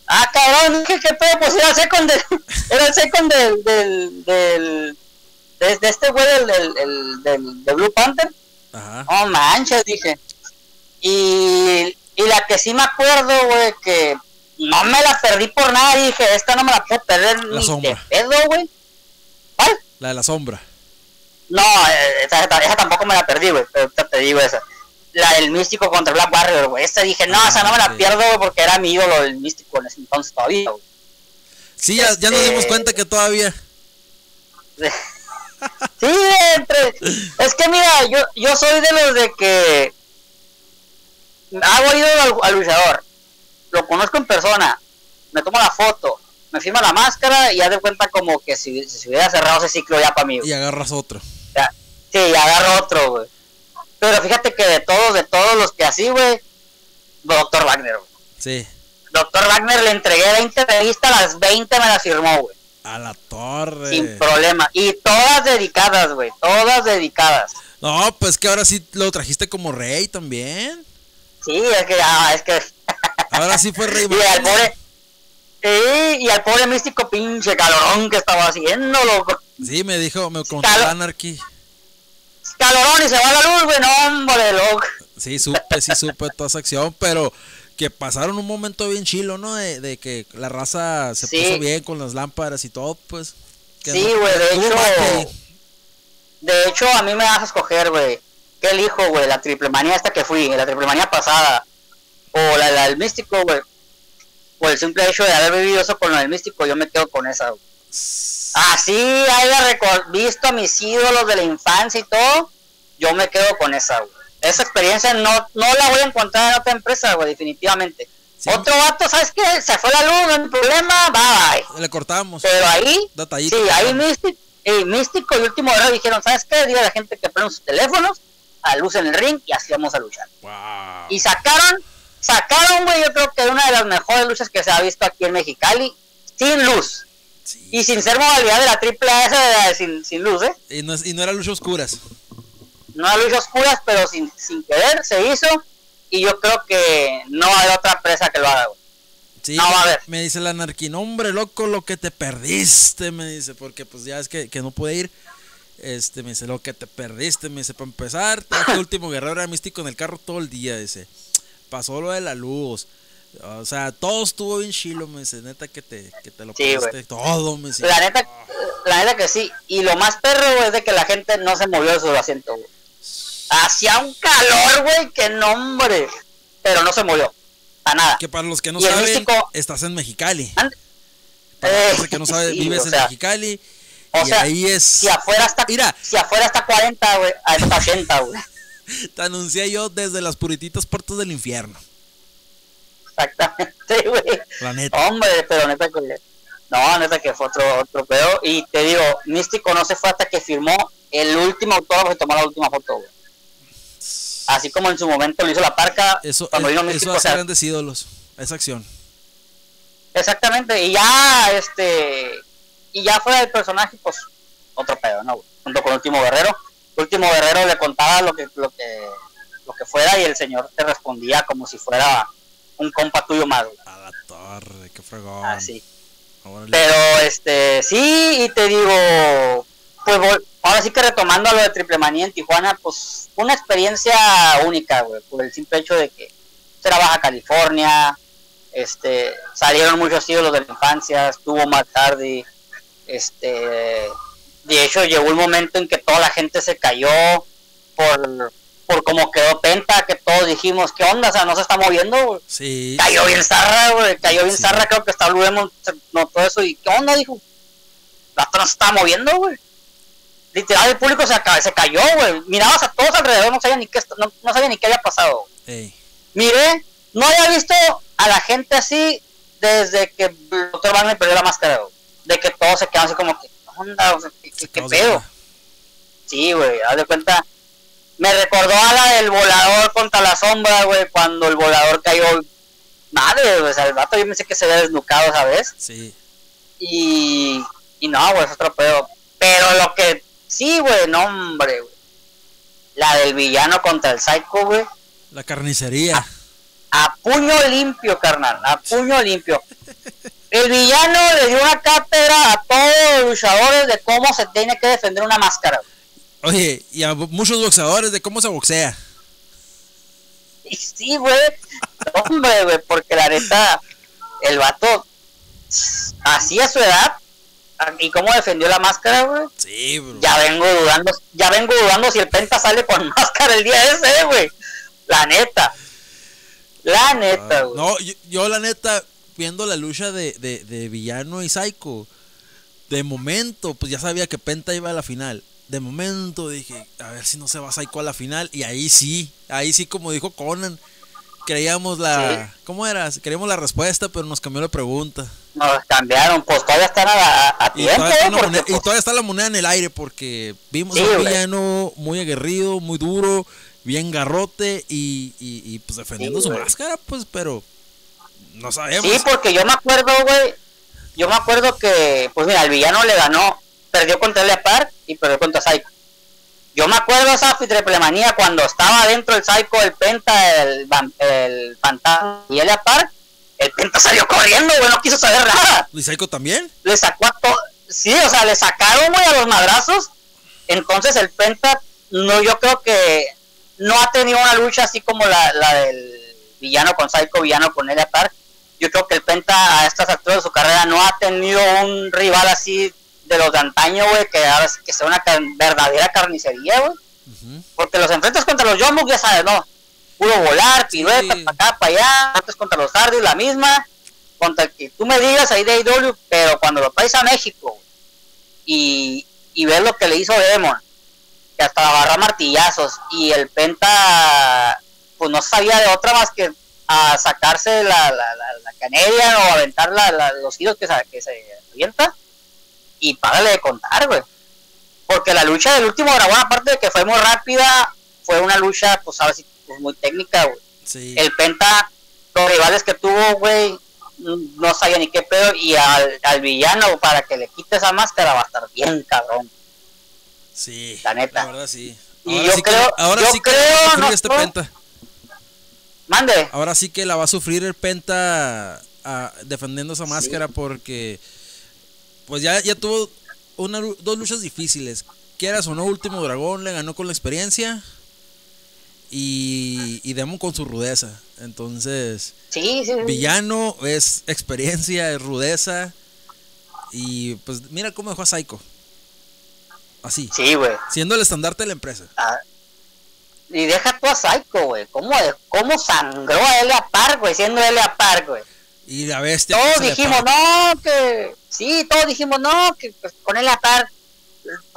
Ah, cabrón, ¿qué, qué pedo? Pues era el second, de, (laughs) era el second del, del, del de, este güey del, del, del, de Blue Panther. Ajá. Oh, manches, dije. Y, y la que sí me acuerdo, güey, que no me la perdí por nada, dije, esta no me la puedo perder la ni sombra. de pedo, güey. ¿Cuál? La de la sombra. No, eh, esa, esa tampoco me la perdí, güey, pero te digo esa la del místico contra Black Barrier, güey. Esta dije, no, esa no me la pierdo, porque era mi ídolo el místico en ese entonces todavía, güey. Sí, ya, ya nos dimos este, cuenta que todavía. (laughs) sí, entre... es que mira, yo, yo soy de los de que hago ídolo al, luchador, lo conozco en persona, me tomo la foto, me firma la máscara y ya de cuenta como que si, si hubiera cerrado ese ciclo ya para mí. Y agarras otro. sí, y agarro otro, güey. Pero fíjate que de todos, de todos los que así, güey, Doctor Wagner, güey. Sí. Doctor Wagner le entregué 20 revistas, las 20 me las firmó, güey. A la torre. Sin problema. Y todas dedicadas, güey. Todas dedicadas. No, pues que ahora sí lo trajiste como rey también. Sí, es que, ah, es que. (laughs) ahora sí fue rey. y al pobre. Sí, y al pobre místico pinche calorón que estaba haciendo, loco. Sí, me dijo, me contó Anarchy calorón y se va la luz, güey, no, hombre, loco. Sí, supe, sí supe toda esa acción, pero que pasaron un momento bien chilo, ¿no? De, que la raza se puso bien con las lámparas y todo, pues. sí, güey, de hecho. De hecho, a mí me vas a escoger, güey. ¿Qué elijo, güey? La triple manía esta que fui, la triple manía pasada. O la, del místico, güey. O el simple hecho de haber vivido eso con lo del místico, yo me quedo con esa, güey. Así haya visto a mis ídolos de la infancia y todo, yo me quedo con esa, güey. Esa experiencia no, no la voy a encontrar en otra empresa, güey, definitivamente. Otro vato, ¿sabes qué? Se fue la luz, no hay problema, bye. Le cortamos. Pero ahí, sí, ahí místico, eh, místico y último dijeron, ¿sabes qué? Diga a la gente que prenda sus teléfonos, a luz en el ring y así vamos a luchar. Y sacaron, sacaron, güey, yo creo que una de las mejores luchas que se ha visto aquí en Mexicali, sin luz. Y sin ser modalidad de la triple S sin, sin luz, ¿eh? Y no, y no era lucha oscuras. No era lucha oscuras, pero sin, sin querer se hizo. Y yo creo que no va a haber otra empresa que lo haga, güey. no va a haber. Me dice la anarquía, hombre, loco, lo que te perdiste, me dice, porque pues ya es que, que no pude ir. Este, me dice, lo que te perdiste, me dice, para empezar, el último guerrero era místico en el carro todo el día, dice. Pasó lo de la luz. O sea, todo estuvo bien chilo, me dice, neta que te, que te lo sí, todo, me dice. La neta, la neta que sí. Y lo más perro, es de que la gente no se movió de su asiento, güey. Hacía un calor, güey, que nombre. Pero no se movió. A nada. Que para los que no saben, estás en Mexicali. Para los que no saben, (laughs) vives en Mexicali. O sea, ahí es. Si afuera está, Mira, si afuera está 40, güey, está 80, güey. (laughs) Te anuncié yo desde las purititas puertas del infierno. Exactamente, (laughs) güey. La neta. Hombre, pero neta que. No, neta que fue otro, otro pedo. Y te digo, Místico no se fue hasta que firmó el último autógrafo y tomó la última foto, güey. Así como en su momento lo hizo la parca. Eso, cuando vino Místico, eso hace grandes ídolos, esa acción. Exactamente, y ya, este. Y ya fuera del personaje, pues, otro pedo, ¿no? Junto con Último Guerrero. Último Guerrero le contaba lo que, lo que, lo que fuera y el señor te respondía como si fuera un compa tuyo más. A la torre, qué fregón. Así. Ah, Pero este, sí, y te digo, pues ahora sí que retomando lo de Triple Manía en Tijuana, pues una experiencia única, güey, por el simple hecho de que era Baja California, este, salieron muchos ídolos de la infancia, estuvo Matt Hardy, este, de hecho llegó un momento en que toda la gente se cayó por por como quedó Penta, que todos dijimos, ¿qué onda? O sea, no se está moviendo, Sí. Cayó bien zarra, güey. Cayó bien zarra, creo que hasta luego notó eso. ¿Y qué onda? Dijo, la no se está moviendo, güey. Literal, el público se, se cayó, güey. Mirabas a todos alrededor, no sabía ni qué, no, no sabía ni qué había pasado. Ey. Miré, no había visto a la gente así desde que el doctor Wagner perdió la máscara, güey. De que todos se quedaron así como ¿qué onda? O sea, ¿qué, qué, pedo? Sí, güey, haz de cuenta me recordó a la del volador contra la sombra, güey, cuando el volador cayó. Madre, o sea, el vato yo pensé que se había desnucado, ¿sabes? Sí. Y, y no, güey, es otro pedo. Pero lo que sí, güey, no, hombre, güey. La del villano contra el psycho, güey. La carnicería. A, puño limpio, carnal, a puño limpio. El villano le dio una cátedra a todos los luchadores de cómo se tiene que defender una máscara. Güey. Oye, y a muchos boxeadores de cómo se boxea. Y sí, güey. Hombre, güey, porque la neta, el vato, así a su edad, y cómo defendió la máscara, güey. Sí, bro. Ya vengo dudando, ya vengo dudando si el Penta sale con (laughs) máscara el día ese, güey. La neta. La neta, güey. no, yo, la neta, viendo la lucha de, de, de Villano y Psycho, de momento, pues ya sabía que Penta iba a la final de momento dije, a ver si no se va Psycho a la final. Y ahí sí, ahí sí, como dijo Conan, creíamos la. ¿Cómo era? Creíamos la respuesta, pero nos cambió la pregunta. Nos cambiaron, pues todavía están a, tiempo. Y todavía, y pues todavía, está la moneda en el aire porque vimos a un villano muy aguerrido, muy duro, bien garrote y, y, pues defendiendo su máscara, pues, pero no sabemos. Sí, porque yo me acuerdo, güey. Yo me acuerdo que, pues mira, el villano le ganó perdió contra Elia Park y perdió contra Psycho. Yo me acuerdo esa triple manía cuando estaba dentro el Psycho, el Penta, el, el Fantasma y Elia Park. El Penta salió corriendo, güey, no quiso saber nada. ¿Y Psycho también? Le sacó a todo. Sí, o sea, le sacaron, güey, a los madrazos. Entonces el Penta, no, yo creo que no ha tenido una lucha así como la, la del villano con Psycho, villano con Elia Park. Yo creo que el Penta a estas alturas de su carrera no ha tenido un rival así de los de antaño, güey, que, que sea una verdadera carnicería, güey. Porque los enfrentas contra los Young ya sabes, ¿no? Puro volar, pirueta, para acá, para allá. Enfrentas contra los Hardy, la misma. Contra el que tú me digas ahí de IW, pero cuando lo traes a México y, y ves lo que le hizo Demon, que hasta agarra martillazos, y el Penta, pues no sabía de otra más que a sacarse la, la, la, o aventar los hilos que se, que se avienta y párale de contar, güey. Porque la lucha del último dragón, aparte de que fue muy rápida, fue una lucha, pues, sabes, pues, muy técnica, güey. El Penta, los rivales que tuvo, güey, no sabía ni qué pedo. Y al, al, villano, para que le quite esa máscara, va a estar bien cabrón. Sí, la neta. La verdad, sí. y yo creo, ahora sí creo, no, este Penta. Mande. Ahora sí que la va a sufrir el Penta ah, defendiendo esa máscara porque pues ya, ya tuvo una, dos luchas difíciles. Quieras o no, último dragón le ganó con la experiencia. Y, y Demon con su rudeza. Entonces, villano es experiencia, es rudeza. Y pues mira cómo dejó a Psycho. Así. Sí, güey. Siendo el estandarte de la empresa. Ah, y deja tú a Psycho, güey. ¿Cómo, ¿Cómo sangró a Elia Park, güey? Siendo Elia Park, güey. Y la bestia. Todos dijimos, no, que. Sí, todos dijimos, no, que pues, con él par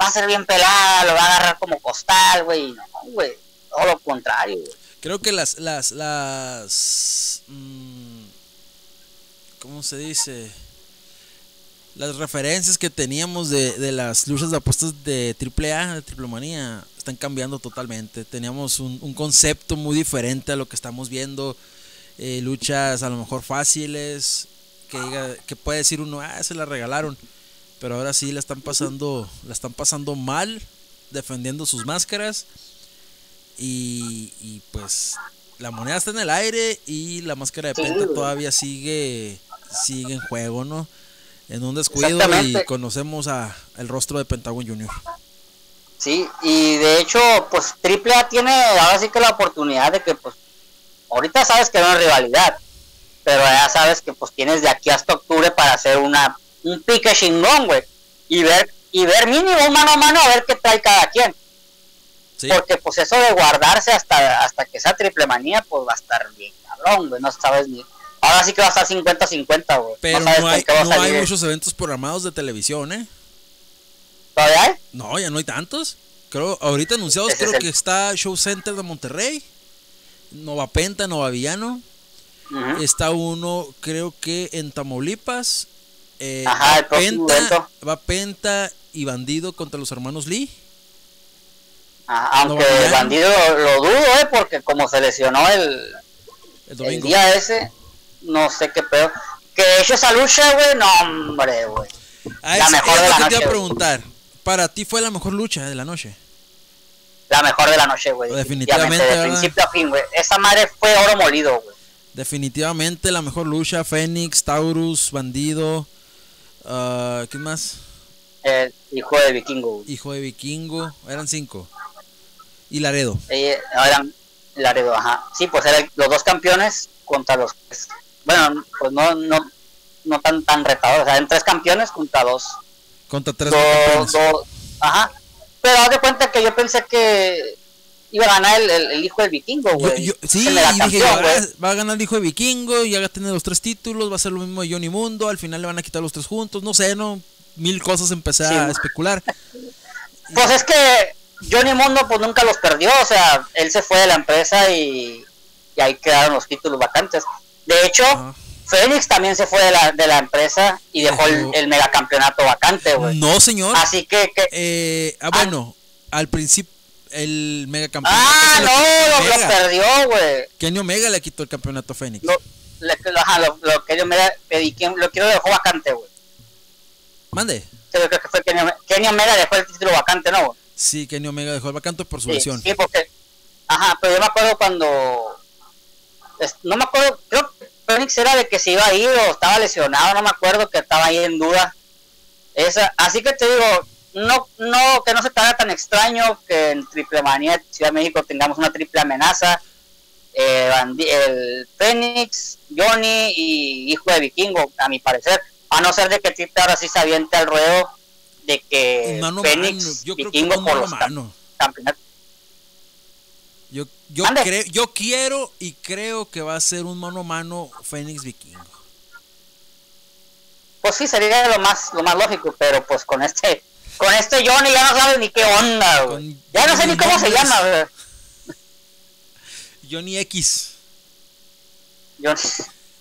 va a ser bien pelada, lo va a agarrar como costal, güey. No, güey. Todo lo contrario, güey. Creo que las. las, las mmm, ¿Cómo se dice? Las referencias que teníamos de, de las luchas de apuestas de AAA, de Triple Manía, están cambiando totalmente. Teníamos un, un concepto muy diferente a lo que estamos viendo eh, luchas a lo mejor fáciles, que, que puede decir uno, ah, se la regalaron, pero ahora sí la están pasando, la están pasando mal, defendiendo sus máscaras y, pues la moneda está en el aire y la máscara de Penta todavía sigue, sigue en juego, ¿no? En un descuido y conocemos a el rostro de Pentagon Junior. Sí, y de hecho, pues AAA tiene ahora sí que la oportunidad de que pues ahorita sabes que no es rivalidad, pero ya sabes que pues tienes de aquí hasta octubre para hacer una un pique chingón, güey, y ver y ver mínimo mano a mano a ver qué trae cada quien. Porque pues eso de guardarse hasta hasta que sea triple manía, pues va a estar bien cabrón, güey, no sabes ni Ahora sí que va a estar 50-50, güey. Pero no, hay, no hay muchos eventos programados de televisión, ¿eh? ¿Todavía hay? No, ya no hay tantos. Creo, ahorita anunciados creo que está Show Center de Monterrey. Nova Penta, Nova Villano. Está uno, creo que en Tamaulipas. Eh, Ajá, Penta, va Penta y Bandido contra los hermanos Lee. aunque Bandido lo, dudo, eh, porque como se lesionó el, el, día ese, no sé qué peor. Que hecho esa lucha, güey, no, hombre, güey. La mejor de la noche. Te iba a preguntar, ¿para ti fue la mejor lucha de la noche? la mejor de la noche, güey. Definitivamente. De principio a fin, güey. Esa madre fue oro molido, güey. Definitivamente la mejor lucha. Fénix, Taurus, Bandido. Uh, ¿Qué más? El hijo de Vikingo. Hijo de Vikingo. Eran cinco. Y Laredo. Eh, eran Laredo, ajá. Sí, pues eran los dos campeones contra los. Bueno, pues no, no, no tan, tan retadores. O sea, eran tres campeones contra dos. Contra tres. Dos, ajá pero haz de cuenta que yo pensé que iba a ganar el, hijo del vikingo, güey. sí, y dije, va, a ganar el hijo de vikingo, ya va a tener los tres títulos, va a ser lo mismo de Johnny Mundo, al final le van a quitar los tres juntos, no sé, no, mil cosas empecé a especular. (laughs) Pues es que Johnny Mundo pues nunca los perdió, o sea, él se fue de la empresa y, ahí quedaron los títulos vacantes. De hecho, Fénix también se fue de la, de la empresa y dejó el, el, megacampeonato vacante, güey. No, señor. Así que... que eh, ah, bueno, al principio el megacampeonato... Ah, no, lo, perdió, güey. Kenny Omega le quitó el campeonato a Fénix. Lo, le, ajá, lo, lo, Kenny Omega, lo quiero dejó vacante, güey. Mande. creo que fue Kenny Omega, Kenny Omega dejó el título vacante, ¿no? Sí, Kenny Omega dejó el vacante por su lesión. Sí, porque... Ajá, pero yo me acuerdo cuando... No me acuerdo, creo que Fénix era de que se iba a ir o estaba lesionado, no me acuerdo que estaba ahí en duda. Esa, así que te digo, no, no, que no se te haga tan extraño que en Triple Manía Ciudad de México tengamos una triple amenaza. eh, el Fénix, Johnny y Hijo de Vikingo, a mi parecer. A no ser de que Tite ahora sí se aviente al ruedo de que Fénix, Vikingo por los campeonatos. Yo, yo, creo, yo quiero y creo que va a ser un mano a mano Fénix Vikingo. Pues sí, sería lo más, lo más lógico, pero pues con este, con este Johnny ya no sabes ni qué onda, Ya no sé ni cómo se llama, Johnny X. Johnny.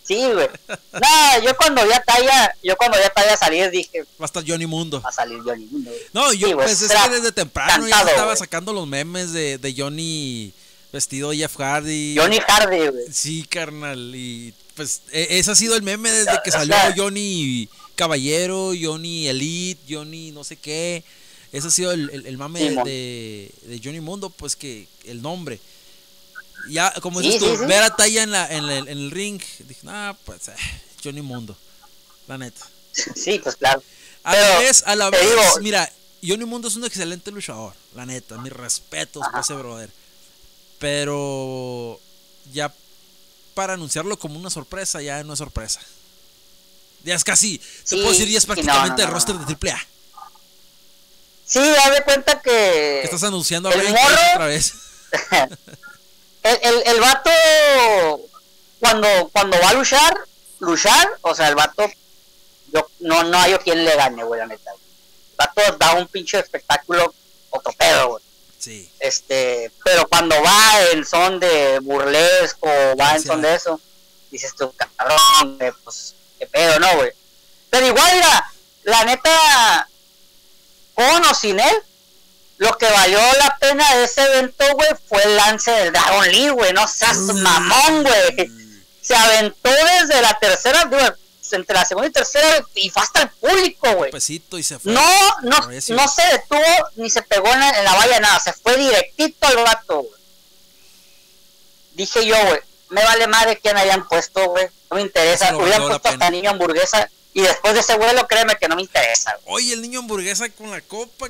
Sí, güey. No, yo cuando ya talla, yo cuando ya talla salir dije. Va a estar Johnny Mundo. Va a salir Johnny Mundo. No, yo pues es que desde temprano ya estaba sacando los memes de, de Johnny vestido Jeff Hardy. Johnny Hardy, güey. Sí, carnal. Y pues e, ese ha sido el meme desde que salió Johnny Caballero, Johnny Elite, Johnny no sé qué. Ese ha sido el, el, mame de, de, Johnny Mundo, pues que el nombre. Ya, como dices tú, ver a Taya en, la, en, en, el ring, dije, ah, pues eh, Johnny Mundo, la neta. Sí, pues claro. A la vez, a la vez, mira, Johnny Mundo es un excelente luchador, la neta, mis respetos para ese brother. Pero ya para anunciarlo como una sorpresa, ya no es sorpresa. Ya es casi, se puedo decir, ya es prácticamente el roster de AAA. Sí, haz de cuenta que. estás anunciando a otra vez. (laughs) el, el, el, vato, cuando, cuando va a luchar, luchar, o sea, el vato, yo, no, no hay quien le gane, güey, la neta. El vato da un pinche espectáculo otro pedo, güey. Este, pero cuando va en son de burlesco, va en son de eso, dices tú, cabrón, pues, qué pedo, ¿no, güey? Pero igual, mira, la neta, con o sin él, lo que valió la pena de ese evento, güey, fue el lance del Dragon Lee, güey, no seas mamón, güey. Se aventó desde la tercera, güey, entre la segunda y tercera y fue hasta el público, güey. y se fue. No, no, no se detuvo ni se pegó en la, valla nada, se fue directito al gato, güey. Dije yo, güey, me vale madre quién hayan puesto, güey, no me interesa. Hubieran puesto hasta niño hamburguesa y después de ese vuelo, créeme que no me interesa. Güey. Oye, el niño hamburguesa con la copa,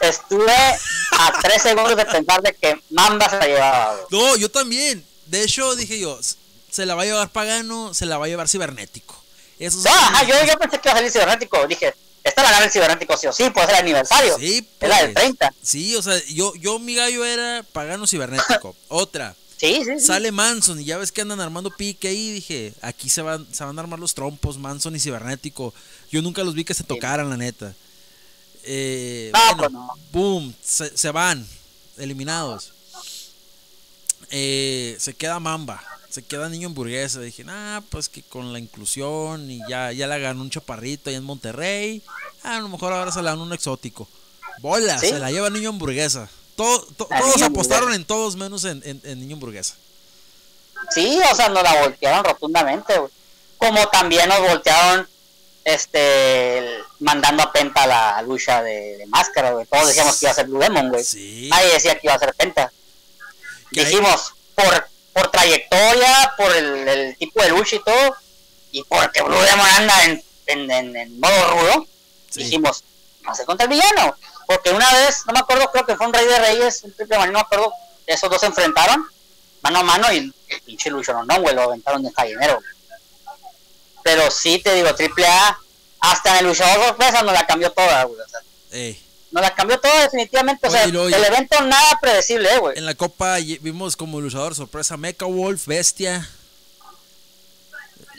Estuve a tres segundos de pensar de que Mamba se la llevaba. No, yo también. De hecho, dije yo, se la va a llevar Pagano, se la va a llevar Cibernético. Eso ah, yo, yo pensé que iba a salir Cibernético. Dije, esta la gana el Cibernético sí o sí, puede ser el aniversario. Sí, pues, es la del 30. Pues, sí, o sea, yo, yo mi gallo era Pagano Cibernético. (laughs) Otra. Sí, sí, Sale Manson y ya ves que andan armando pique ahí. Dije, aquí se van, se van a armar los trompos, Manson y Cibernético. Yo nunca los vi que se tocaran, la neta. Eh, no, pues no. Boom, se, se van, eliminados. Eh, se queda Mamba se queda niño hamburguesa. Dije, ah, pues que con la inclusión y ya, ya la ganó un chaparrito ahí en Monterrey. a lo mejor ahora se la dan un exótico. Bola, se la lleva niño hamburguesa. Todos apostaron en todos menos en, niño hamburguesa. Sí, o sea, nos la voltearon rotundamente, Como también nos voltearon este mandando a Penta la lucha de, máscara, güey. Todos decíamos que iba a ser Blue Demon, güey. Nadie decía que iba a ser Penta. Dijimos, por por trayectoria, por el, tipo de lucha y todo, y porque Blue Demon anda en, en, en, modo rudo, dijimos, no sé contra el villano. Porque una vez, no me acuerdo, creo que fue un Rey de Reyes, un triple no me acuerdo, esos dos se enfrentaron mano a mano y el pinche lucho no, güey, lo aventaron de gallinero. Pero sí, te digo, triple A, hasta en el luchador sorpresa nos la cambió toda, güey. O sea, nos la cambió todo definitivamente. o sea, el evento nada predecible, eh, güey. En la copa vimos como luchador sorpresa Mecha Wolf, Bestia.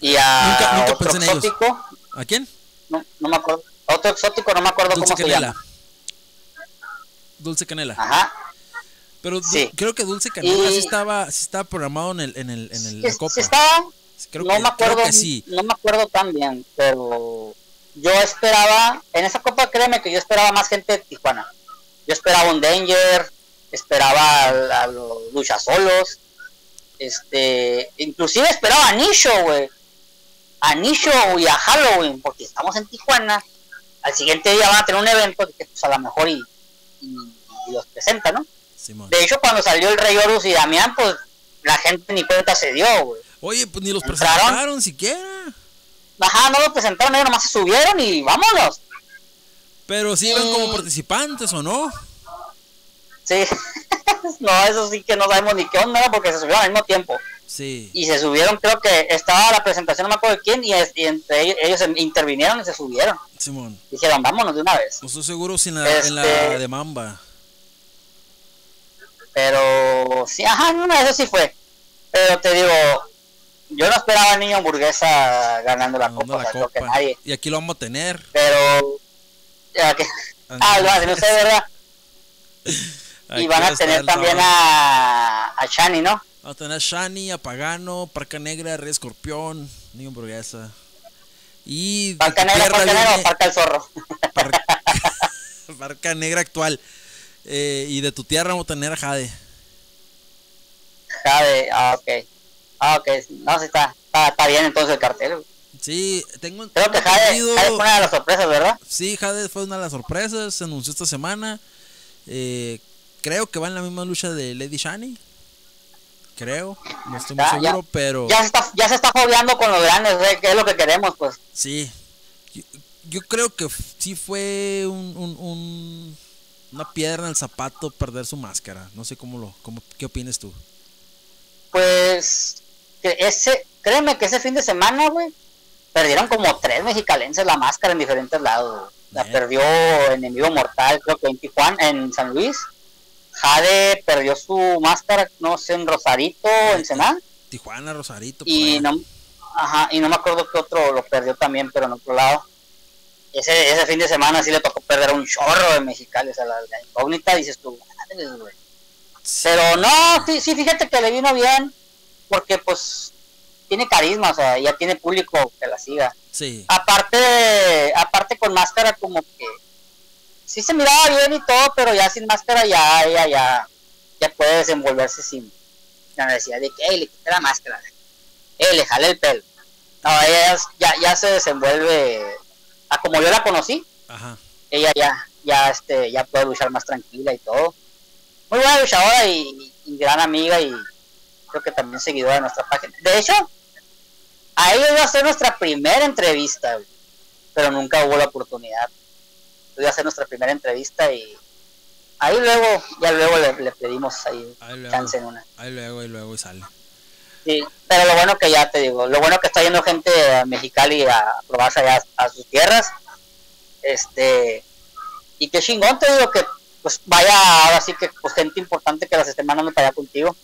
Y a nunca, nunca otro exótico. ¿A quién? No, no me acuerdo. Otro exótico, no me acuerdo Dulce cómo Canela. se llama. Dulce Canela. Ajá. Pero creo que Dulce Canela sí estaba, sí estaba programado en el, en el, en el, la copa. Sí estaba. no me acuerdo. sí. No me acuerdo tan bien, pero yo esperaba, en esa copa créeme que yo esperaba más gente de Tijuana. Yo esperaba un Danger, esperaba a, los luchas solos, este, inclusive esperaba a Nisho, güey. A Nisho y a Halloween, porque estamos en Tijuana. Al siguiente día van a tener un evento que pues a lo mejor y, los presenta, ¿no? De hecho, cuando salió el Rey Horus y Damián, pues la gente ni cuenta se dio, güey. Oye, pues ni los presentaron siquiera. Ajá, no lo presentaron, ellos nomás se subieron y vámonos. Pero si iban como participantes o no. Sí. (laughs) no, eso sí que no sabemos ni qué onda, porque se subieron al mismo tiempo. Sí. Y se subieron, creo que estaba la presentación, no me acuerdo de quién, y, entre ellos, ellos, intervinieron y se subieron. Simón. Dijeron, vámonos de una vez. No estoy seguro si en la, en la este, de Mamba. Pero sí, ajá, no, eso sí fue. Pero te digo, yo no esperaba a Niño Hamburguesa ganando la copa, Que nadie. Y aquí lo vamos a tener. Pero. Ya que, (laughs) ah, lo hacen ustedes, ¿verdad? (laughs) y van a tener también a, a Shani, ¿no? Vamos a tener a Shani, a Pagano, Parca Negra, Rey Escorpión, Niño Hamburguesa. Y. Parca Negra, Parca Negra o Parca el Zorro. (laughs) Parca Negra actual. Eh, y de tu tierra vamos a tener a Jade. Jade, ah, ok. Ah, ok. No, sí está, está, bien entonces el cartel. Sí, tengo Creo que Jade, fue una de las sorpresas, ¿verdad? Sí, Jade fue una de las sorpresas, se anunció esta semana. Eh, creo que va en la misma lucha de Lady Shani. Creo, no estoy muy seguro, pero. Ya se está, ya se está jodeando con los grandes, que es lo que queremos, pues. Sí, yo, creo que sí fue un, un una piedra en el zapato perder su máscara. No sé cómo lo, cómo, ¿qué opinas tú? Pues, que ese, créeme que ese fin de semana, güey, perdieron como tres mexicalenses la máscara en diferentes lados. La perdió Enemigo Mortal, creo que en Tijuana, en San Luis. Jade perdió su máscara, no sé, en Rosarito, en Senal. Tijuana, Rosarito. Y no, ajá, y no me acuerdo qué otro lo perdió también, pero en otro lado ese, ese fin de semana sí le tocó perder un chorro de mexicales a la, incógnita, dices tú, Pero no, sí, sí, fíjate que le vino bien, porque pues tiene carisma, o sea, ya tiene público que la siga. Sí. Aparte, aparte con máscara como que sí se miraba bien y todo, pero ya sin máscara ya ya ya, ya puede desenvolverse sin la necesidad de que le quite la máscara, eh, le jale el pelo. No, ella ya, ya se desenvuelve como yo la conocí, ella ya, ya, este, ya puede luchar más tranquila y todo. Muy buena luchadora y, gran amiga y creo que también seguidora de nuestra página. De hecho, a ella iba a ser nuestra primera entrevista, pero nunca hubo la oportunidad. Iba a ser nuestra primera entrevista y ahí luego, ya luego le, pedimos ahí, chance en una. Ahí luego, y luego y sale. Sí, pero lo bueno que ya te digo, lo bueno que está yendo gente a Mexicali a probarse allá a sus tierras. Este, y qué chingón te digo que pues vaya ahora sí que pues gente importante que las esté mandando para allá contigo.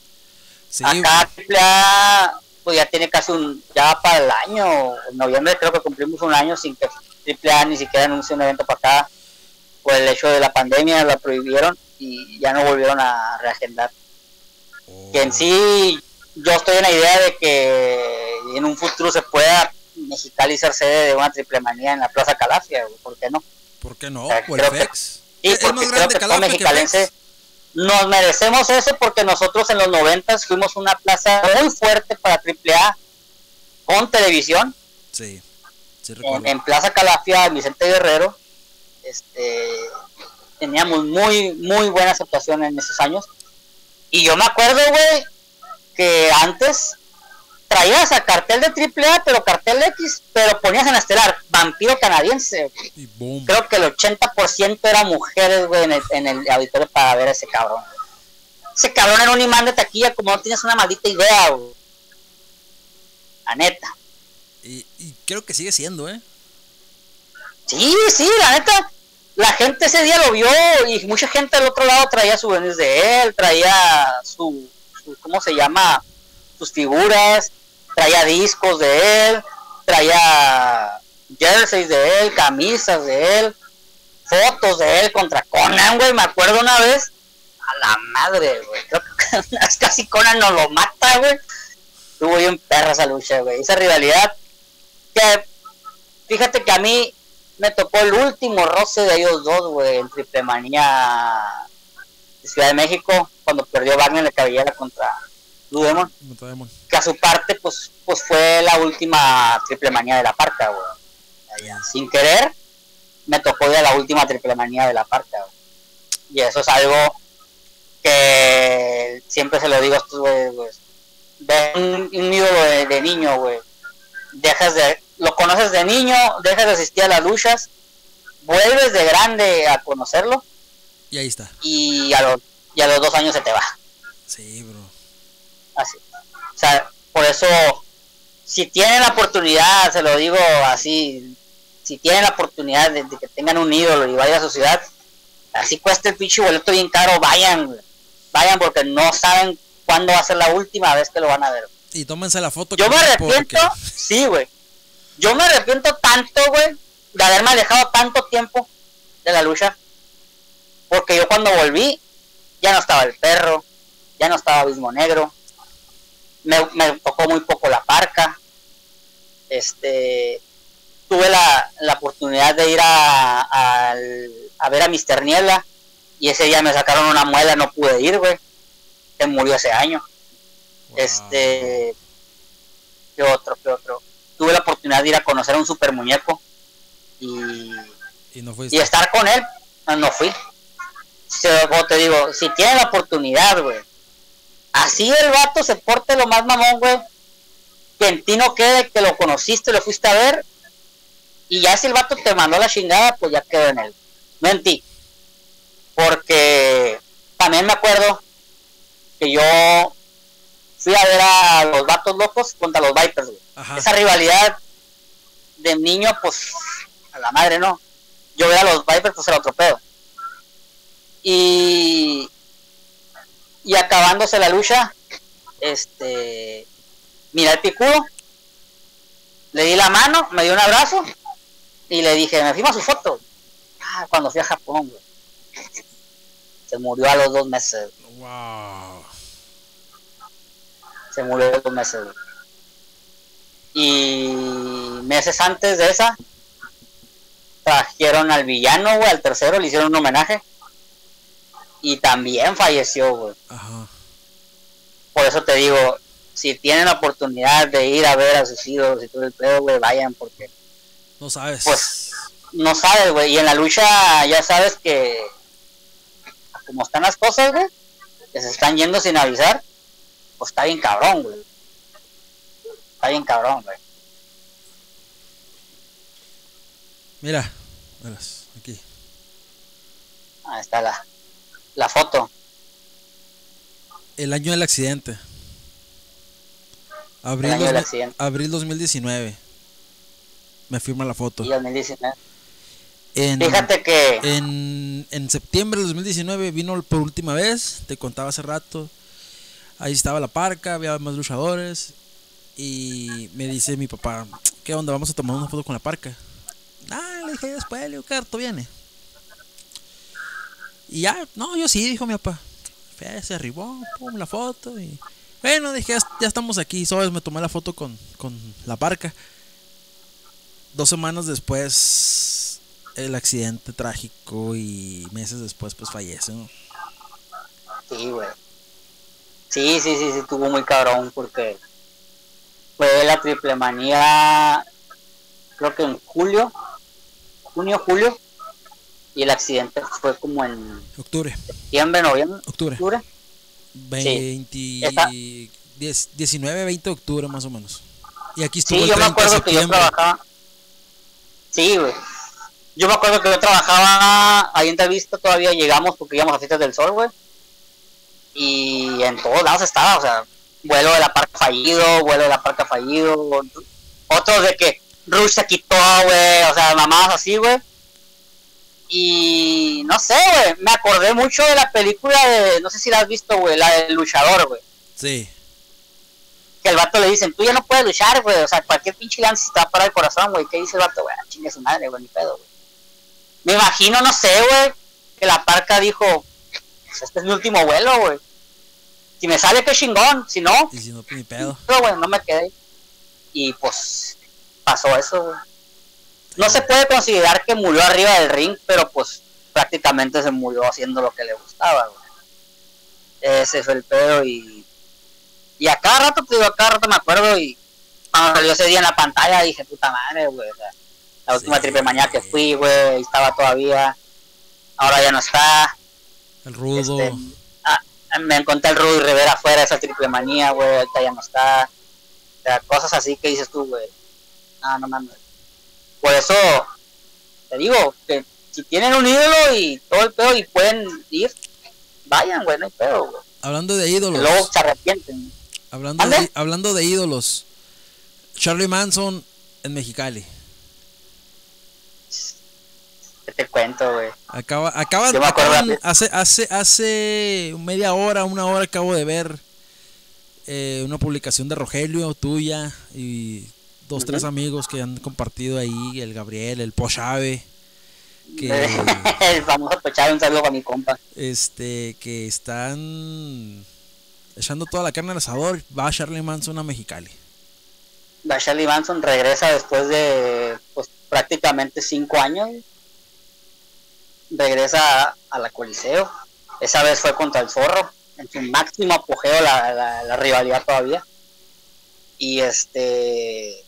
Sí, Acá AAA pues ya tiene casi un, ya para el año, en noviembre creo que cumplimos un año sin que AAA ni siquiera anuncie un evento para acá, por el hecho de la pandemia la prohibieron y ya no volvieron a reagendar. Que en oh. sí yo estoy en la idea de que en un futuro se pueda Mexicali ser sede de una triple manía en la Plaza Calafia, ¿por qué no? ¿Por qué no? O creo que, y porque creo que mexicalense nos merecemos eso porque nosotros en los noventas fuimos una plaza muy fuerte para triple A con televisión. Sí, sí en, en, Plaza Calafia, Vicente Guerrero, este teníamos muy, muy buena aceptación en esos años. Y yo me acuerdo, güey, que antes traías a cartel de AAA, pero cartel X, pero ponías en estelar vampiro canadiense. Creo que el 80% eran mujeres, güey, en el, auditorio para ver a ese cabrón. Ese cabrón era un imán de taquilla, como no tienes una maldita idea, güey. La neta. Y, creo que sigue siendo, ¿eh? Sí, sí, la neta. La gente ese día lo vio y mucha gente del otro lado traía souvenirs de él, traía su ¿cómo se llama? Sus figuras, traía discos de él, traía jerseys de él, camisas de él, fotos de él contra Conan, güey, me acuerdo una vez, a la madre, güey, creo que (laughs) casi Conan no lo mata, güey, tuvo bien perra esa lucha, güey, esa rivalidad, que fíjate que a mí me tocó el último roce de ellos dos, güey, en Triple Manía Ciudad de México, cuando perdió Wagner la cabellera contra Blue Demon. Que a su parte, pues, pues fue la última triple manía de la parca, güey. Sin querer, me tocó de la última triple manía de la parca, Y eso es algo que siempre se lo digo a estos güeyes, Ve un, ídolo de, niño, güey. Dejas de, lo conoces de niño, dejas de asistir a las luchas, vuelves de grande a conocerlo y ahí está. Y a los, y a los dos años se te va. Sí, bro. Así. O sea, por eso, si tienen la oportunidad, se lo digo así, si tienen la oportunidad de, que tengan un ídolo y vayan a su ciudad, así cuesta el pinche boleto bien caro, vayan, vayan porque no saben cuándo va a ser la última vez que lo van a ver. Y tómense la foto. Yo me arrepiento, sí, güey. Yo me arrepiento tanto, güey, de haberme alejado tanto tiempo de la lucha. Porque yo cuando volví, ya no estaba el perro, ya no estaba Abismo Negro, me, me tocó muy poco la parca. Este, tuve la, la oportunidad de ir a, a, ver a Mister Niela y ese día me sacaron una muela, no pude ir, güey. Se murió ese año. Este, ¿qué otro? ¿Qué otro? Tuve la oportunidad de ir a conocer a un super muñeco y, y, estar con él. No, fui. Como te digo, si tiene la oportunidad, güey, así el vato se porte lo más mamón, güey, que en ti no quede que lo conociste, lo fuiste a ver, y ya si el vato te mandó la chingada, pues ya quedó en él, no en ti. Porque también me acuerdo que yo fui a ver a los vatos locos contra los Vipers, güey. Esa rivalidad de niño, pues, a la madre, ¿no? Yo veía a los Vipers, pues era otro pedo. Y, y acabándose la lucha, este, mira el picudo, le di la mano, me dio un abrazo y le dije, me firma su foto. Ah, cuando fui a Japón, güey. Se murió a los dos meses. Wow. Se murió a los dos meses, güey. Y meses antes de esa, trajeron al villano, güey, al tercero, le hicieron un homenaje y también falleció, güey. Ajá. Por eso te digo, si tienen la oportunidad de ir a ver a sus hijos y todo el pedo, güey, vayan porque... No sabes. Pues no sabes, güey. Y en la lucha ya sabes que... Como están las cosas, güey, que se están yendo sin avisar, pues está bien cabrón, güey. Está bien cabrón, güey. Mira, aquí. Ahí está la, la foto. El año del accidente. Abril, abril 2019. Me firma la foto. 2019. Fíjate que. En, en septiembre del 2019 vino por última vez. Te contaba hace rato. Ahí estaba la parca, había más luchadores. Y me dice mi papá: ¿Qué onda? Vamos a tomar una foto con la parca. Ah, le dije después, le digo, ¿qué viene? Y ya, no, yo sí, dijo mi papá. Se arribó, pum, la foto y... Bueno, dije, ya, estamos aquí, ¿sabes? Me tomé la foto con, con la barca. Dos semanas después, el accidente trágico y meses después, pues fallece, Sí, güey. Sí, sí, sí, sí, tuvo muy cabrón porque fue la triple manía, creo que en julio, junio, julio, y el accidente fue como en octubre. Septiembre, noviembre. Octubre. octubre. 20, 19, 20 de octubre más o menos. Y aquí estuvo sí, yo me acuerdo que yo trabajaba. Sí, güey. Yo me acuerdo que yo trabajaba ahí en Vista, todavía llegamos porque íbamos a Fiestas del Sol, güey. Y en todos lados estaba, o sea, vuelo de la parca fallido, vuelo de la parca fallido. Otros de que Rush se quitó, güey, o sea, mamadas así, güey. Y no sé, güey, me acordé mucho de la película de, no sé si la has visto, güey, la del luchador, güey. Sí. Que el vato le dicen, tú ya no puedes luchar, güey, o sea, cualquier pinche lance está para el corazón, güey. ¿Qué dice el vato, güey? Ah, chingue su madre, güey, ni pedo, güey. Me imagino, no sé, güey, que la parca dijo, pues este es mi último vuelo, güey. Si me sale, qué chingón, si no, y si no, ni pedo. Pero, güey, no me quedé. Y pues, pasó eso, güey no se puede considerar que murió arriba del ring, pero pues prácticamente se murió haciendo lo que le gustaba, güey. Ese fue el pedo y... Y a cada rato, te digo, a cada rato me acuerdo y cuando salió ese día en la pantalla dije, puta madre, güey. la última triple mañana que fui, güey, estaba todavía. Ahora ya no está. El rudo. Este, ah, me encontré el rudo y Rivera afuera de esa triple manía, güey, ahorita ya no está. O sea, cosas así que dices tú, güey. No, no mames. Por eso te digo que si tienen un ídolo y todo el pedo y pueden ir, vayan, güey, no hay pedo, güey. Hablando de ídolos. luego se arrepienten. Hablando de, hablando de ídolos. Charlie Manson en Mexicali. ¿Qué te cuento, güey? Acaba, acaba, hace, hace, hace media hora, una hora acabo de ver eh, una publicación de Rogelio, tuya, y dos, tres amigos que han compartido ahí, el Gabriel, el Pochave. Que, (laughs) el famoso Pochave, un saludo para mi compa. Este, que están echando toda la carne al asador, va Charlie Manson a Mexicali. Va Charlie Manson, regresa después de pues, prácticamente cinco años. Regresa a, la Coliseo. Esa vez fue contra el Zorro, en su máximo apogeo la, la, rivalidad todavía. Y este.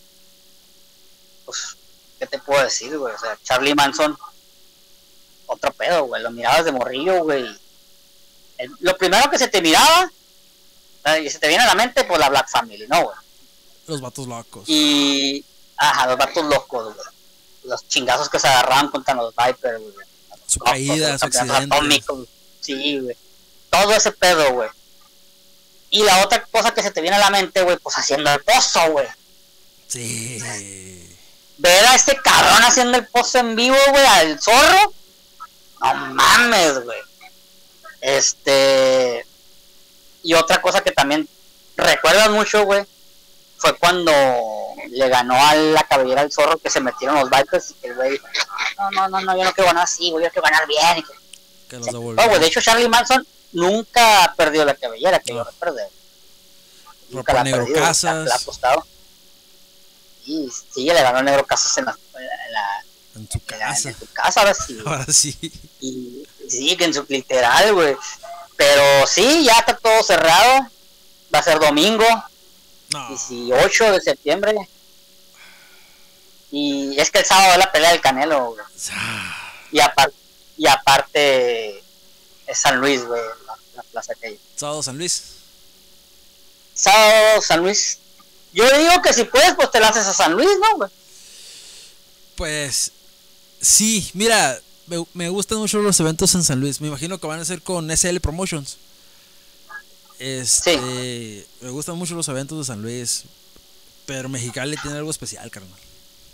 ¿Qué te puedo decir, güey? O sea, Charlie Manson, otro pedo, güey. Lo mirabas de morrillo, güey. lo primero que se te miraba y se te viene a la mente, pues la Black Family, ¿no, güey? Los vatos locos. Y. Ajá, los vatos locos, güey. Los chingazos que se agarraban contra los Vipers, güey. Su caída, su accidente. Sí, güey. Todo ese pedo, güey. Y la otra cosa que se te viene a la mente, güey, pues haciendo el pozo, güey. Sí. Ver a este cabrón haciendo el pozo en vivo, güey, al zorro. No mames, güey. Este. Y otra cosa que también recuerdas mucho, güey, fue cuando le ganó a la cabellera al zorro que se metieron los Vipers y que el güey no, no, no, no, yo no quiero ganar así, güey, yo quiero ganar bien. que, no, güey, de hecho Charlie Manson nunca perdió la cabellera, que yo recuerdo. Nunca la negro perdió, Casas. La, ha apostado. Y sí, le ganó Negro Casas en la, en la en su casa. En, su casa, ahora sí. Ahora sí. Y sí, que en su literal, güey. Pero sí, ya está todo cerrado. Va a ser domingo. 18 de septiembre. Y es que el sábado es la pelea del Canelo. Y, aparte y aparte es San Luis, güey, la, plaza que hay. Sábado San Luis. Sábado San Luis. Yo digo que si puedes, pues te lances a San Luis, ¿no, güey? Pues sí, mira, me, gustan mucho los eventos en San Luis. Me imagino que van a ser con SL Promotions. Este, Me gustan mucho los eventos de San Luis. Pero Mexicali tiene algo especial, carnal.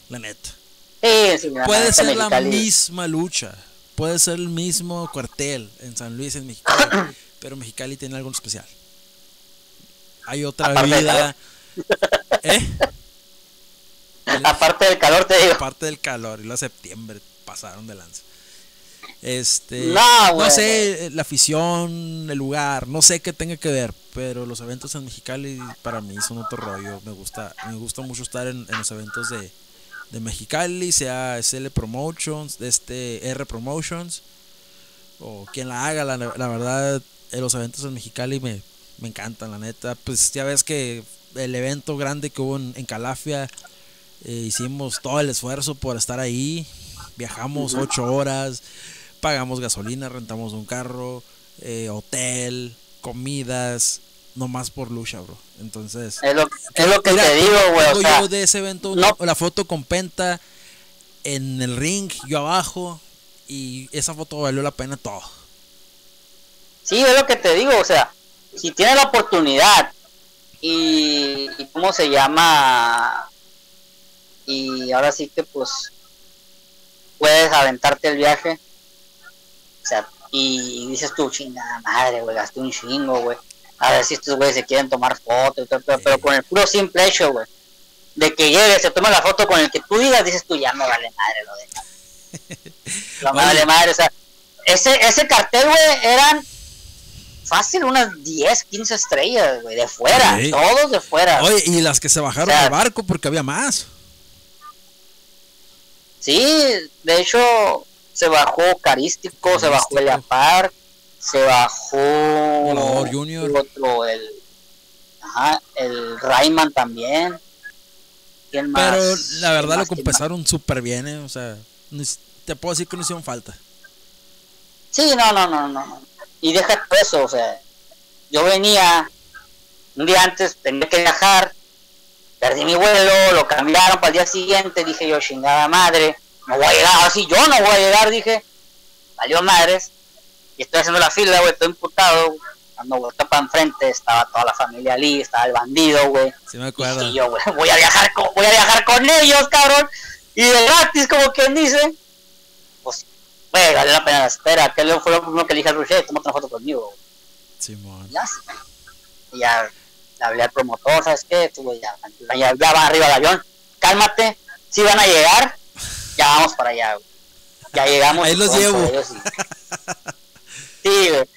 La neta. puede ser la misma lucha. Puede ser el mismo cuartel en San Luis, en Mexicali. (clears throat) pero Mexicali tiene algo especial. Hay otra vida. ¿Eh? (laughs) Aparte del calor, te digo. Aparte del calor, y lo septiembre pasaron de lanza. Este, no, sé, la afición, el lugar, no sé qué tenga que ver, pero los eventos en Mexicali para mí son otro rollo. Me gusta, me gusta mucho estar en, los eventos de, de, Mexicali, sea SL Promotions, de este R Promotions, o quien la haga, la, verdad, en los eventos en Mexicali me, me encantan, la neta. Pues ya ves que el evento grande que hubo en, Calafia, eh, hicimos todo el esfuerzo por estar ahí, viajamos ocho horas pagamos gasolina, rentamos un carro, eh, hotel, comidas, nomás por lucha, bro. Entonces, es lo, que te digo, güey. yo de ese evento, la foto con Penta en el ring, yo abajo, y esa foto valió la pena todo. Sí, es lo que te digo, o sea, si tienes la oportunidad y, y cómo se llama, y ahora sí que pues puedes aventarte el viaje, y dices tú, chingada madre, güey, gasté un chingo, güey. A ver si estos güeyes se quieren tomar fotos, pero con el puro simple hecho, güey, de que llegue, se toma la foto con el que tú digas, dices tú, ya me vale madre lo de (laughs) me vale madre, o sea, ese, ese cartel, güey, eran fácil unas 10, 15 estrellas, güey, de fuera, todos de fuera. Oye, y las que se bajaron del barco porque había más. Sí, de hecho, se bajó Carístico, se bajó el Apar, se bajó Junior. otro, el, ajá, el Rayman también. ¿Quién más? Pero la verdad lo compensaron súper bien, ¿eh? o sea, te puedo decir que no hicieron falta. Sí, no, no, no, no. Y deja eso, o sea, yo venía un día antes, tenía que viajar, perdí mi vuelo, lo cambiaron para el día siguiente, dije yo, chingada madre, no voy a llegar, así yo no voy a llegar, dije, salió madres. Y estoy haciendo la fila, güey, estoy imputado. Cuando vuelta para enfrente estaba toda la familia allí, estaba el bandido, güey. Sí me acuerdo. Y yo, güey, voy a viajar con, voy a viajar con ellos, cabrón. Y de gratis, como quien dice. Güey, vale la pena la espera. Que fue lo primero que le dije al Roger, toma una foto conmigo. Sí, man. Ya, y ya le hablé al promotor, ¿sabes qué? Tú, ya, ya, ya van arriba del avión. Cálmate, si van a llegar, ya vamos para allá, güey. Ya llegamos. Ahí los llevo. Sí, güey.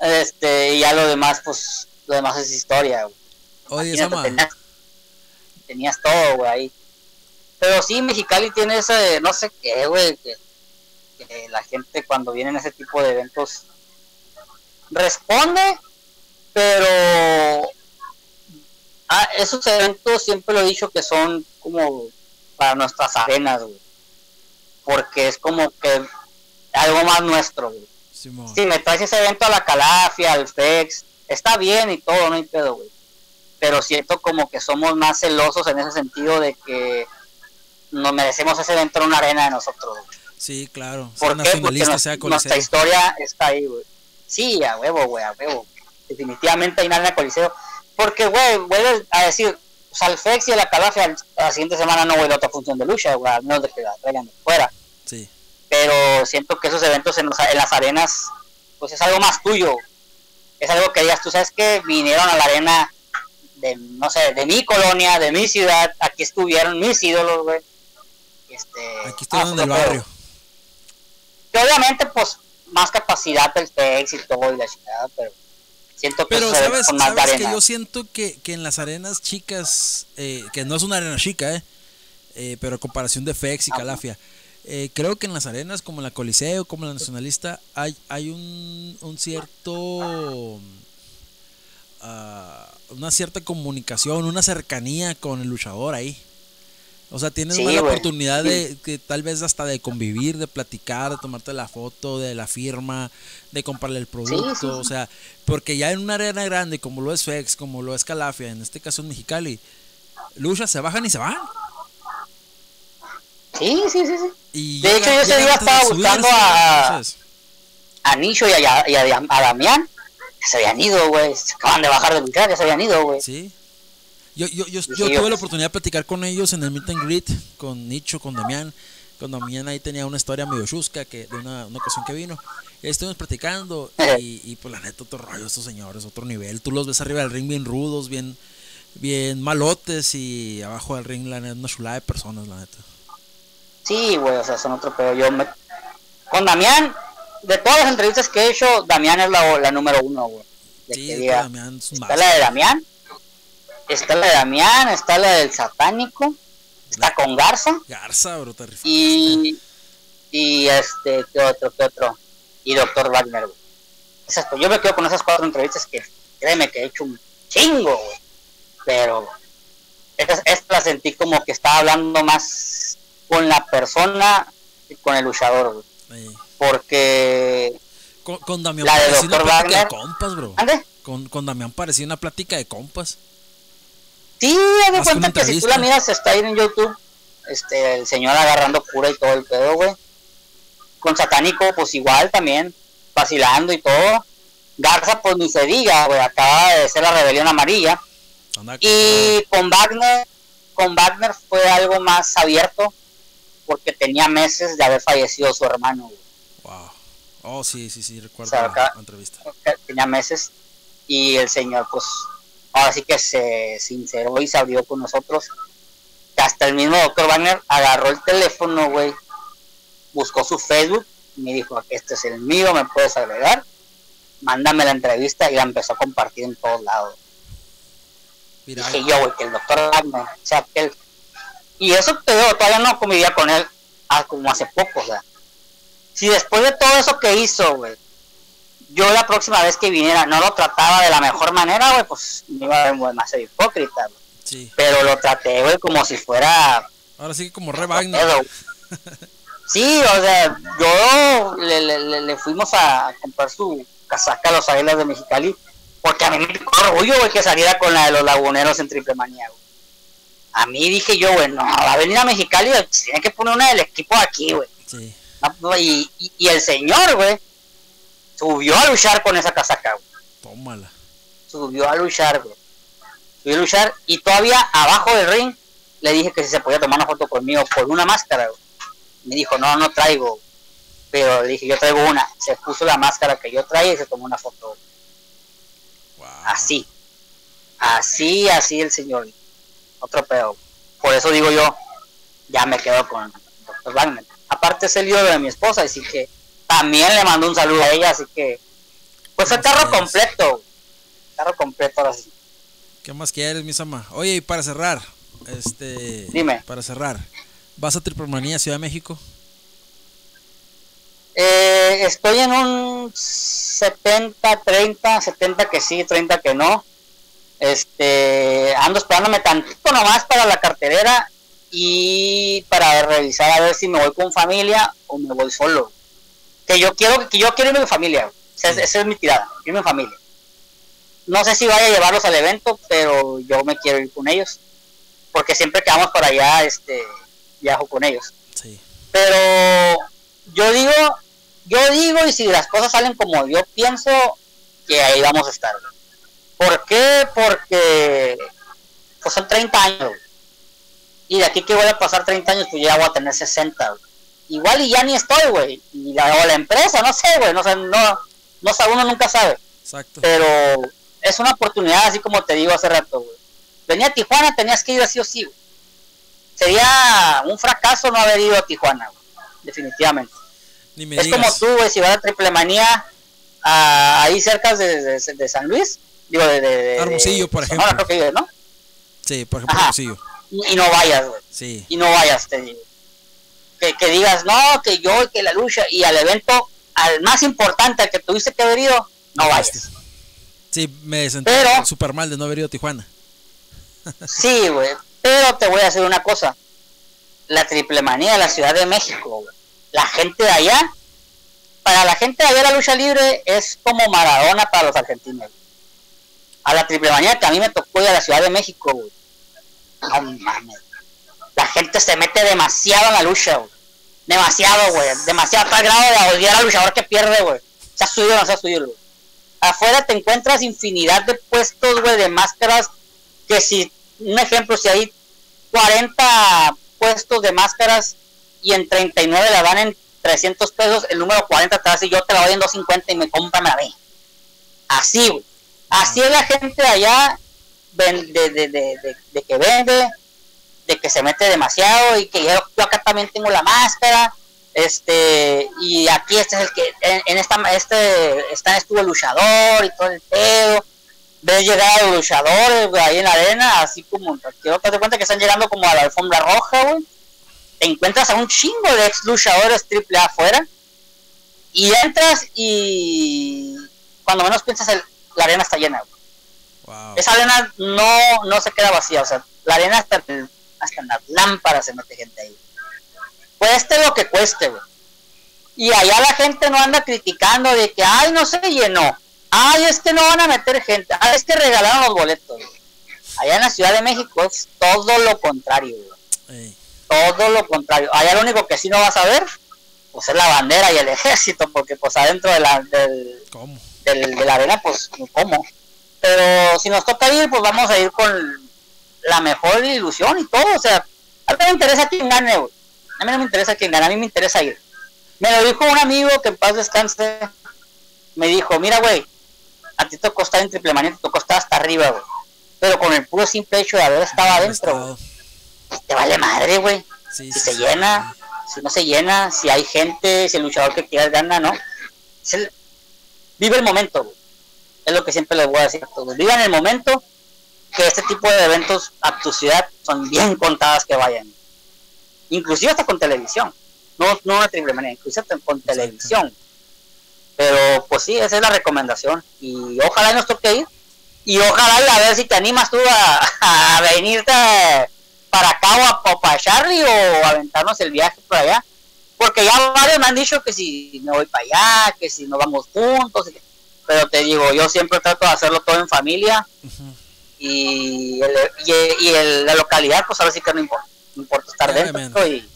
Este, y ya lo demás, pues, lo demás es historia, güey. Oye, Sama. Tenías, tenías todo, güey, ahí. Pero sí, Mexicali tiene ese, no sé qué, güey, que, que la gente cuando vienen ese tipo de eventos responde, pero ah, esos eventos siempre lo he dicho que son como para nuestras arenas, güey. Porque es como que algo más nuestro, güey. Si me traes ese evento a la Calafia, al FEX, está bien y todo, no hay pedo, güey. Pero siento como que somos más celosos en ese sentido de que nos merecemos ese evento en una arena de nosotros, güey. Sí, claro. ¿Por qué? Porque nuestra historia está ahí, güey. Sí, a huevo, güey, a huevo. Definitivamente hay nada en el Coliseo. Porque, güey, vuelves a decir, o sea, el FEX y la Calafia la siguiente semana no vuelve a otra función de lucha, güey, al menos de que la traigan de fuera. Sí pero siento que esos eventos en, las arenas, pues es algo más tuyo. Es algo que digas, tú sabes que vinieron a la arena de, no sé, de mi colonia, de mi ciudad, aquí estuvieron mis ídolos, güey. Este, aquí estuvieron en el barrio. Que obviamente, pues, más capacidad del éxito y la ciudad, pero siento que pero sabes, sabes que yo siento que, que en las arenas chicas, eh, que no es una arena chica, eh, eh pero comparación de FEX y ah, Calafia, eh, creo que en las arenas como la Coliseo, como la Nacionalista, hay, hay un, un cierto... Ah, una cierta comunicación, una cercanía con el luchador ahí. O sea, tienes la oportunidad de que tal vez hasta de convivir, de platicar, de tomarte la foto, de la firma, de comprarle el producto, o sea, porque ya en una arena grande como lo es FEX, como lo es Calafia, en este caso en Mexicali, luchas se bajan y se van. Sí, sí, sí, sí. de hecho, yo ese día estaba buscando a, a Nicho y a, y a, Damián. Se habían ido, güey. Se acaban de bajar de luchar, ya se habían ido, güey. Sí. Yo, yo, yo, yo tuve la oportunidad de platicar con ellos en el meet and greet, con Nicho, con Damián. Con Damián ahí tenía una historia medio chusca que, de una, una ocasión que vino. Estuvimos platicando y, y pues la neta, otro rollo estos señores, otro nivel. Tú los ves arriba del ring bien rudos, bien, bien malotes y abajo del ring la neta, una chulada de personas, la neta. Sí, güey, o sea, son otro pero Yo me... Con Damián, de todas las entrevistas que he hecho, Damián es la, la número uno, güey. Sí, Damián está la de Damián, está la de Damián, está la del satánico, está con Garza. Garza, bro, Y, y este, ¿qué otro, qué otro? Y Doctor Wagner, güey. Esas, pues, yo me quedo con esas cuatro entrevistas que, créeme que he hecho un chingo, güey. Pero esta, esta la sentí como que estaba hablando más con la persona y con el luchador, Porque con, Damián parecía una plática de compas, bro. Con, con Damián parecía una plática de compas. Sí, me cuenta que si tú la miras está ahí en YouTube, este, el señor agarrando cura y todo el pedo, güey. Con Satánico, pues igual también, vacilando y todo. Garza, pues ni se diga, güey, acaba de ser la rebelión amarilla. y con Wagner, con Wagner fue algo más abierto, porque tenía meses de haber fallecido su hermano. Wow. Oh, sí, sí, sí, recuerdo la entrevista. Tenía meses y el señor, pues, ahora sí que se sinceró y se abrió con nosotros. Hasta el mismo doctor Wagner agarró el teléfono, güey, buscó su Facebook y me dijo, este es el mío, me puedes agregar, mándame la entrevista y la empezó a compartir en todos lados. Dije yo, güey, que el doctor Wagner, o sea, que él y eso te digo, todavía no convivía con él ah, como hace poco, o sea. Si después de todo eso que hizo, güey, yo la próxima vez que viniera no lo trataba de la mejor manera, güey, pues me iba a ver más hipócrita, güey. Sí. Pero lo traté, güey, como si fuera... Ahora sí, como re Wagner. sí, o sea, yo le, le, le, fuimos a comprar su casaca a los Águilas de Mexicali, porque a mí me dio orgullo, güey, que saliera con la de los laguneros en triple manía, güey a mí dije yo, bueno, va a venir a Mexicali, tiene que poner una del equipo aquí, güey. Sí. Y, y, el señor, güey, subió a luchar con esa casaca. Tómala. Subió a luchar, güey. Subió a luchar y todavía abajo del ring le dije que si se podía tomar una foto conmigo por una máscara, güey. Me dijo, no, no traigo. Pero le dije, yo traigo una. Se puso la máscara que yo traía y se tomó una foto. Así. Así, así el señor. Otro pedo. Por eso digo yo, ya me quedo con Dr. Wagner. Aparte es el ídolo de mi esposa, así que también le mando un saludo a ella, así que pues el carro completo. Carro completo ahora sí. ¿Qué más quieres, mi sama? Oye, y para cerrar, este Dime. Para cerrar, ¿vas a Triplemanía Ciudad de México? Eh, estoy en un 70, 30, 70 que sí, 30 que no. Este, ando esperándome tantito nomás para la carterera y para revisar a ver si me voy con familia o me voy solo. Que yo quiero, que yo quiero irme con familia. esa es mi tirada, irme en familia. No sé si vaya a llevarlos al evento, pero yo me quiero ir con ellos. Porque siempre que vamos para allá, este, viajo con ellos. Pero yo digo, yo digo, y si las cosas salen como yo pienso, que ahí vamos a estar. ¿Por qué? Porque pues son 30 años. Y de aquí que voy a pasar 30 años, pues ya voy a tener 60. Igual y ya ni estoy, güey. Y la, o la empresa, no sé, güey. No sé, no, no sé, uno nunca sabe. Exacto. Pero es una oportunidad, así como te digo hace rato, güey. Venía a Tijuana, tenías que ir así o sí, Sería un fracaso no haber ido a Tijuana, definitivamente. es como tú, güey, si vas a Triple Manía ahí cerca de, San Luis, digo, de, de Hermosillo, por ejemplo. creo que ¿no? Sí, por ejemplo, Hermosillo. Y, no vayas, güey. Sí. Y no vayas, te digo. Que, que digas, no, que yo, que la lucha, y al evento, al más importante, al que tuviste que haber ido, no vayas. Sí, me sentí súper mal de no haber ido a Tijuana. (laughs) sí, güey. Pero te voy a decir una cosa. La triple manía de la Ciudad de México, La gente de allá, para la gente de allá la lucha libre es como Maradona para los argentinos. A la triple manía que a mí me tocó ir a la Ciudad de México, güey. No mames. La gente se mete demasiado en la lucha, güey. Demasiado, güey. Demasiado tal grado de odiar al luchador que pierde, güey. Se ha subido o no se ha subido, güey afuera te encuentras infinidad de puestos, güey, de máscaras, que si, un ejemplo, si hay 40 puestos de máscaras y en 39 la van en 300 pesos, el número 40 te decir, yo te la doy en 250 y me compran a mí. Así, güey. Así es la gente de allá, de, de, de, de, que vende, de que se mete demasiado y que yo, yo acá también tengo la máscara este y aquí este es el que en, esta este está estuvo el luchador y todo el pedo. Ves llegar a los luchadores ahí en la arena así como quiero te das cuenta que están llegando como a la alfombra roja güey. Te encuentras a un chingo de ex luchadores triple A afuera y entras y cuando menos piensas el, la arena está llena esa arena no no se queda vacía o sea la arena hasta hasta en las lámparas se mete gente ahí cueste lo que cueste, güey. Y allá la gente no anda criticando de que, ay, no se llenó. Ay, es que no van a meter gente. Ay, es que regalaron los boletos. Allá en la Ciudad de México es todo lo contrario, güey. Todo lo contrario. Allá lo único que sí no vas a ver, pues es la bandera y el (laughs) ejército, porque pues adentro de la, del, Del, de la arena, pues, ¿cómo? Pero si nos toca ir, pues vamos a ir con la mejor ilusión y todo. O sea, a mí me interesa quién gane, güey a mí no me interesa quién gana, a mí me interesa ir. Me lo dijo un amigo que en paz descanse. Me dijo, mira, güey, a ti te tocó estar en triple manía, te tocó estar hasta arriba, güey. Pero con el puro simple hecho de haber estado adentro, te vale madre, güey. si se llena, si no se llena, si hay gente, si el luchador que quieras gana, ¿no? vive el momento, güey. Es lo que siempre les voy a decir a todos. Vivan el momento que este tipo de eventos a tu ciudad son bien contadas que vayan inclusive hasta con televisión, no, no una triple manera, inclusive hasta con televisión. Pero pues sí, esa es la recomendación y ojalá nos toque ir y ojalá a ver si te animas tú a, venirte para acá o, para Charlie o aventarnos el viaje por allá. Porque ya varios me han dicho que si me voy para allá, que si nos vamos juntos. Pero te digo, yo siempre trato de hacerlo todo en familia. Y, y, la localidad, pues a ver si que no importa no importa estar dentro y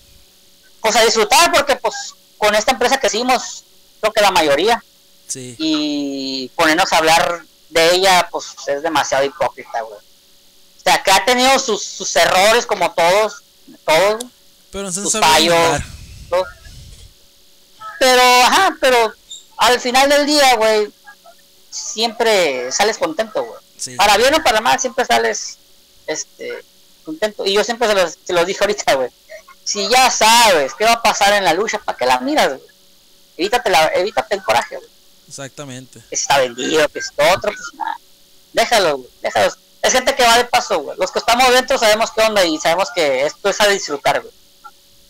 pues a disfrutar porque pues con esta empresa que hicimos creo que la mayoría Y ponernos a hablar de ella, pues es demasiado hipócrita, güey. O sea, que ha tenido sus, sus errores como todos, todos. Pero sus fallos. Pero, ajá, pero al final del día, güey, siempre sales contento, güey. Para bien o para mal, siempre sales este contento. Y yo siempre se los, se los dije ahorita, güey. Si ya sabes qué va a pasar en la lucha, ¿para qué la miras, güey? Evítate, la, evítate el coraje, güey. Exactamente. Que está vendido, que esto otro, pues nada. Déjalo, güey. Déjalo. Es gente que va de paso, güey. Los que estamos dentro sabemos qué onda y sabemos que esto es a disfrutar, güey.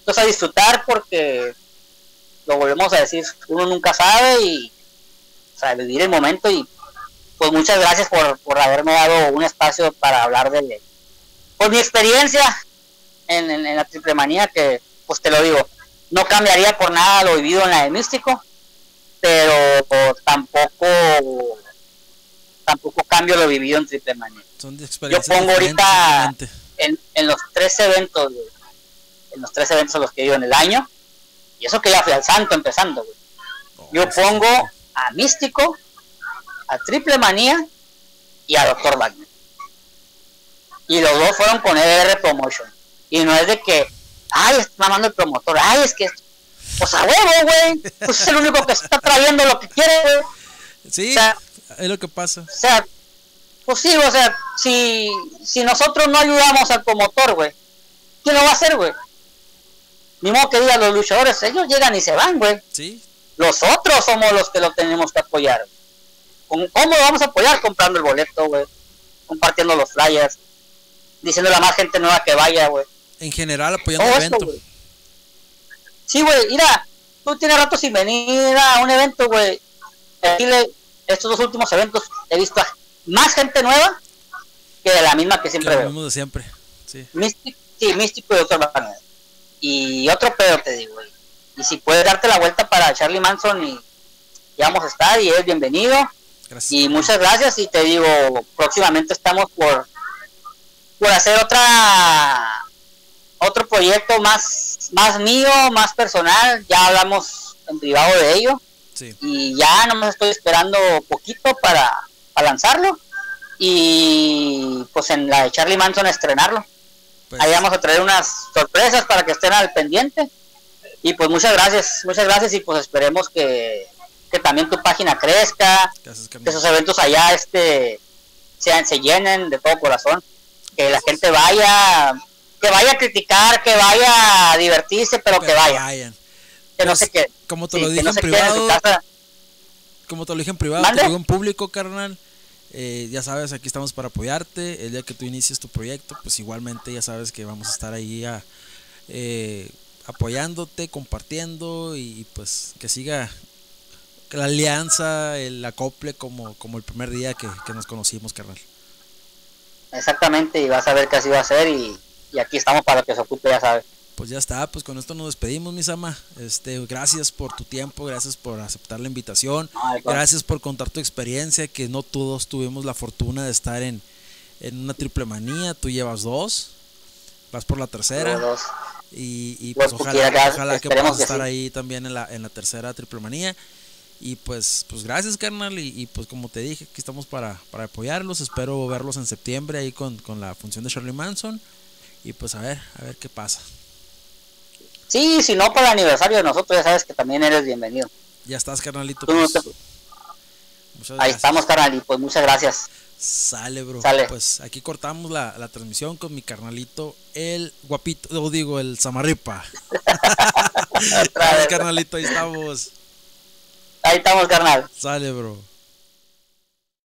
Esto es a disfrutar porque lo volvemos a decir, uno nunca sabe y o sea, vivir el momento y pues muchas gracias por, por haberme dado un espacio para hablar de por mi experiencia en, en, la triple manía que pues te lo digo no cambiaría por nada lo vivido en la de místico pero tampoco tampoco cambio lo vivido en triple manía. Yo pongo ahorita en, en los tres eventos en los tres eventos los que ido en el año y eso que ya fui al santo empezando oh, yo pongo a místico a triple manía y a doctor Wagner y los dos fueron con ER Promotion y no es de que ay está mamando el promotor ay es que pues a huevo, güey. Pues es el único que está trayendo lo que quiere, güey. Sí, es lo que pasa. O sea, pues sí, o sea, si, si nosotros no ayudamos al promotor, güey, ¿quién lo va a hacer, güey? Ni modo que digan los luchadores, ellos llegan y se van, güey. Sí. Los otros somos los que lo tenemos que apoyar. ¿Cómo lo vamos a apoyar? Comprando el boleto, güey. Compartiendo los flyers. Diciéndole a más gente nueva que vaya, güey. En general apoyando el evento. Sí, güey, mira, tú tienes rato sin venir a un evento, güey. estos dos últimos eventos he visto a más gente nueva que de la misma que siempre veo. de siempre, sí. Místico, sí, místico y otro Y otro pedo te digo, güey. Y si puedes darte la vuelta para Charlie Manson y ya vamos a estar y es bienvenido. Gracias. Y muchas gracias y te digo, próximamente estamos por por hacer otra otro proyecto más, más mío, más personal, ya hablamos en privado de ello. Y ya no me estoy esperando poquito para, lanzarlo. Y pues en la de Charlie Manson estrenarlo. Pues Ahí vamos a traer unas sorpresas para que estén al pendiente. Y pues muchas gracias, muchas gracias y pues esperemos que, que también tu página crezca, que esos eventos allá este sean, se llenen de todo corazón, que la gente vaya, que vaya a criticar, que vaya a divertirse, pero, que vaya. Que no se quede. Como te lo dije en privado. Como te lo dije en privado, te lo digo en público, carnal. Eh, ya sabes, aquí estamos para apoyarte. El día que tú inicies tu proyecto, pues igualmente ya sabes que vamos a estar ahí a, eh, apoyándote, compartiendo y, pues que siga la alianza, el acople como, como el primer día que, que nos conocimos, carnal. Exactamente, y vas a ver que así va a ser y, y aquí estamos para que se ocupe, ya sabes. Pues ya está, pues con esto nos despedimos, mis ama. Este, gracias por tu tiempo, gracias por aceptar la invitación, gracias por contar tu experiencia, que no todos tuvimos la fortuna de estar en, en una triple manía, tú llevas dos, vas por la tercera. Y, y pues, ojalá, ojalá que puedas estar ahí también en la, en la tercera triple manía. Y pues, pues gracias, carnal. Y, pues como te dije, aquí estamos para, para apoyarlos. Espero verlos en septiembre ahí con, con la función de Charlie Manson. Y pues a ver, a ver qué pasa. Sí, si no para el aniversario de nosotros, ya sabes que también eres bienvenido. Ya estás, carnalito. Pues. Ahí estamos, carnalito. Pues muchas gracias. Sale, bro. Pues aquí cortamos la, la, transmisión con mi carnalito, el guapito, o digo, el Samarripa. (laughs) carnalito, ahí estamos. Ahí estamos, carnal. Sale, bro.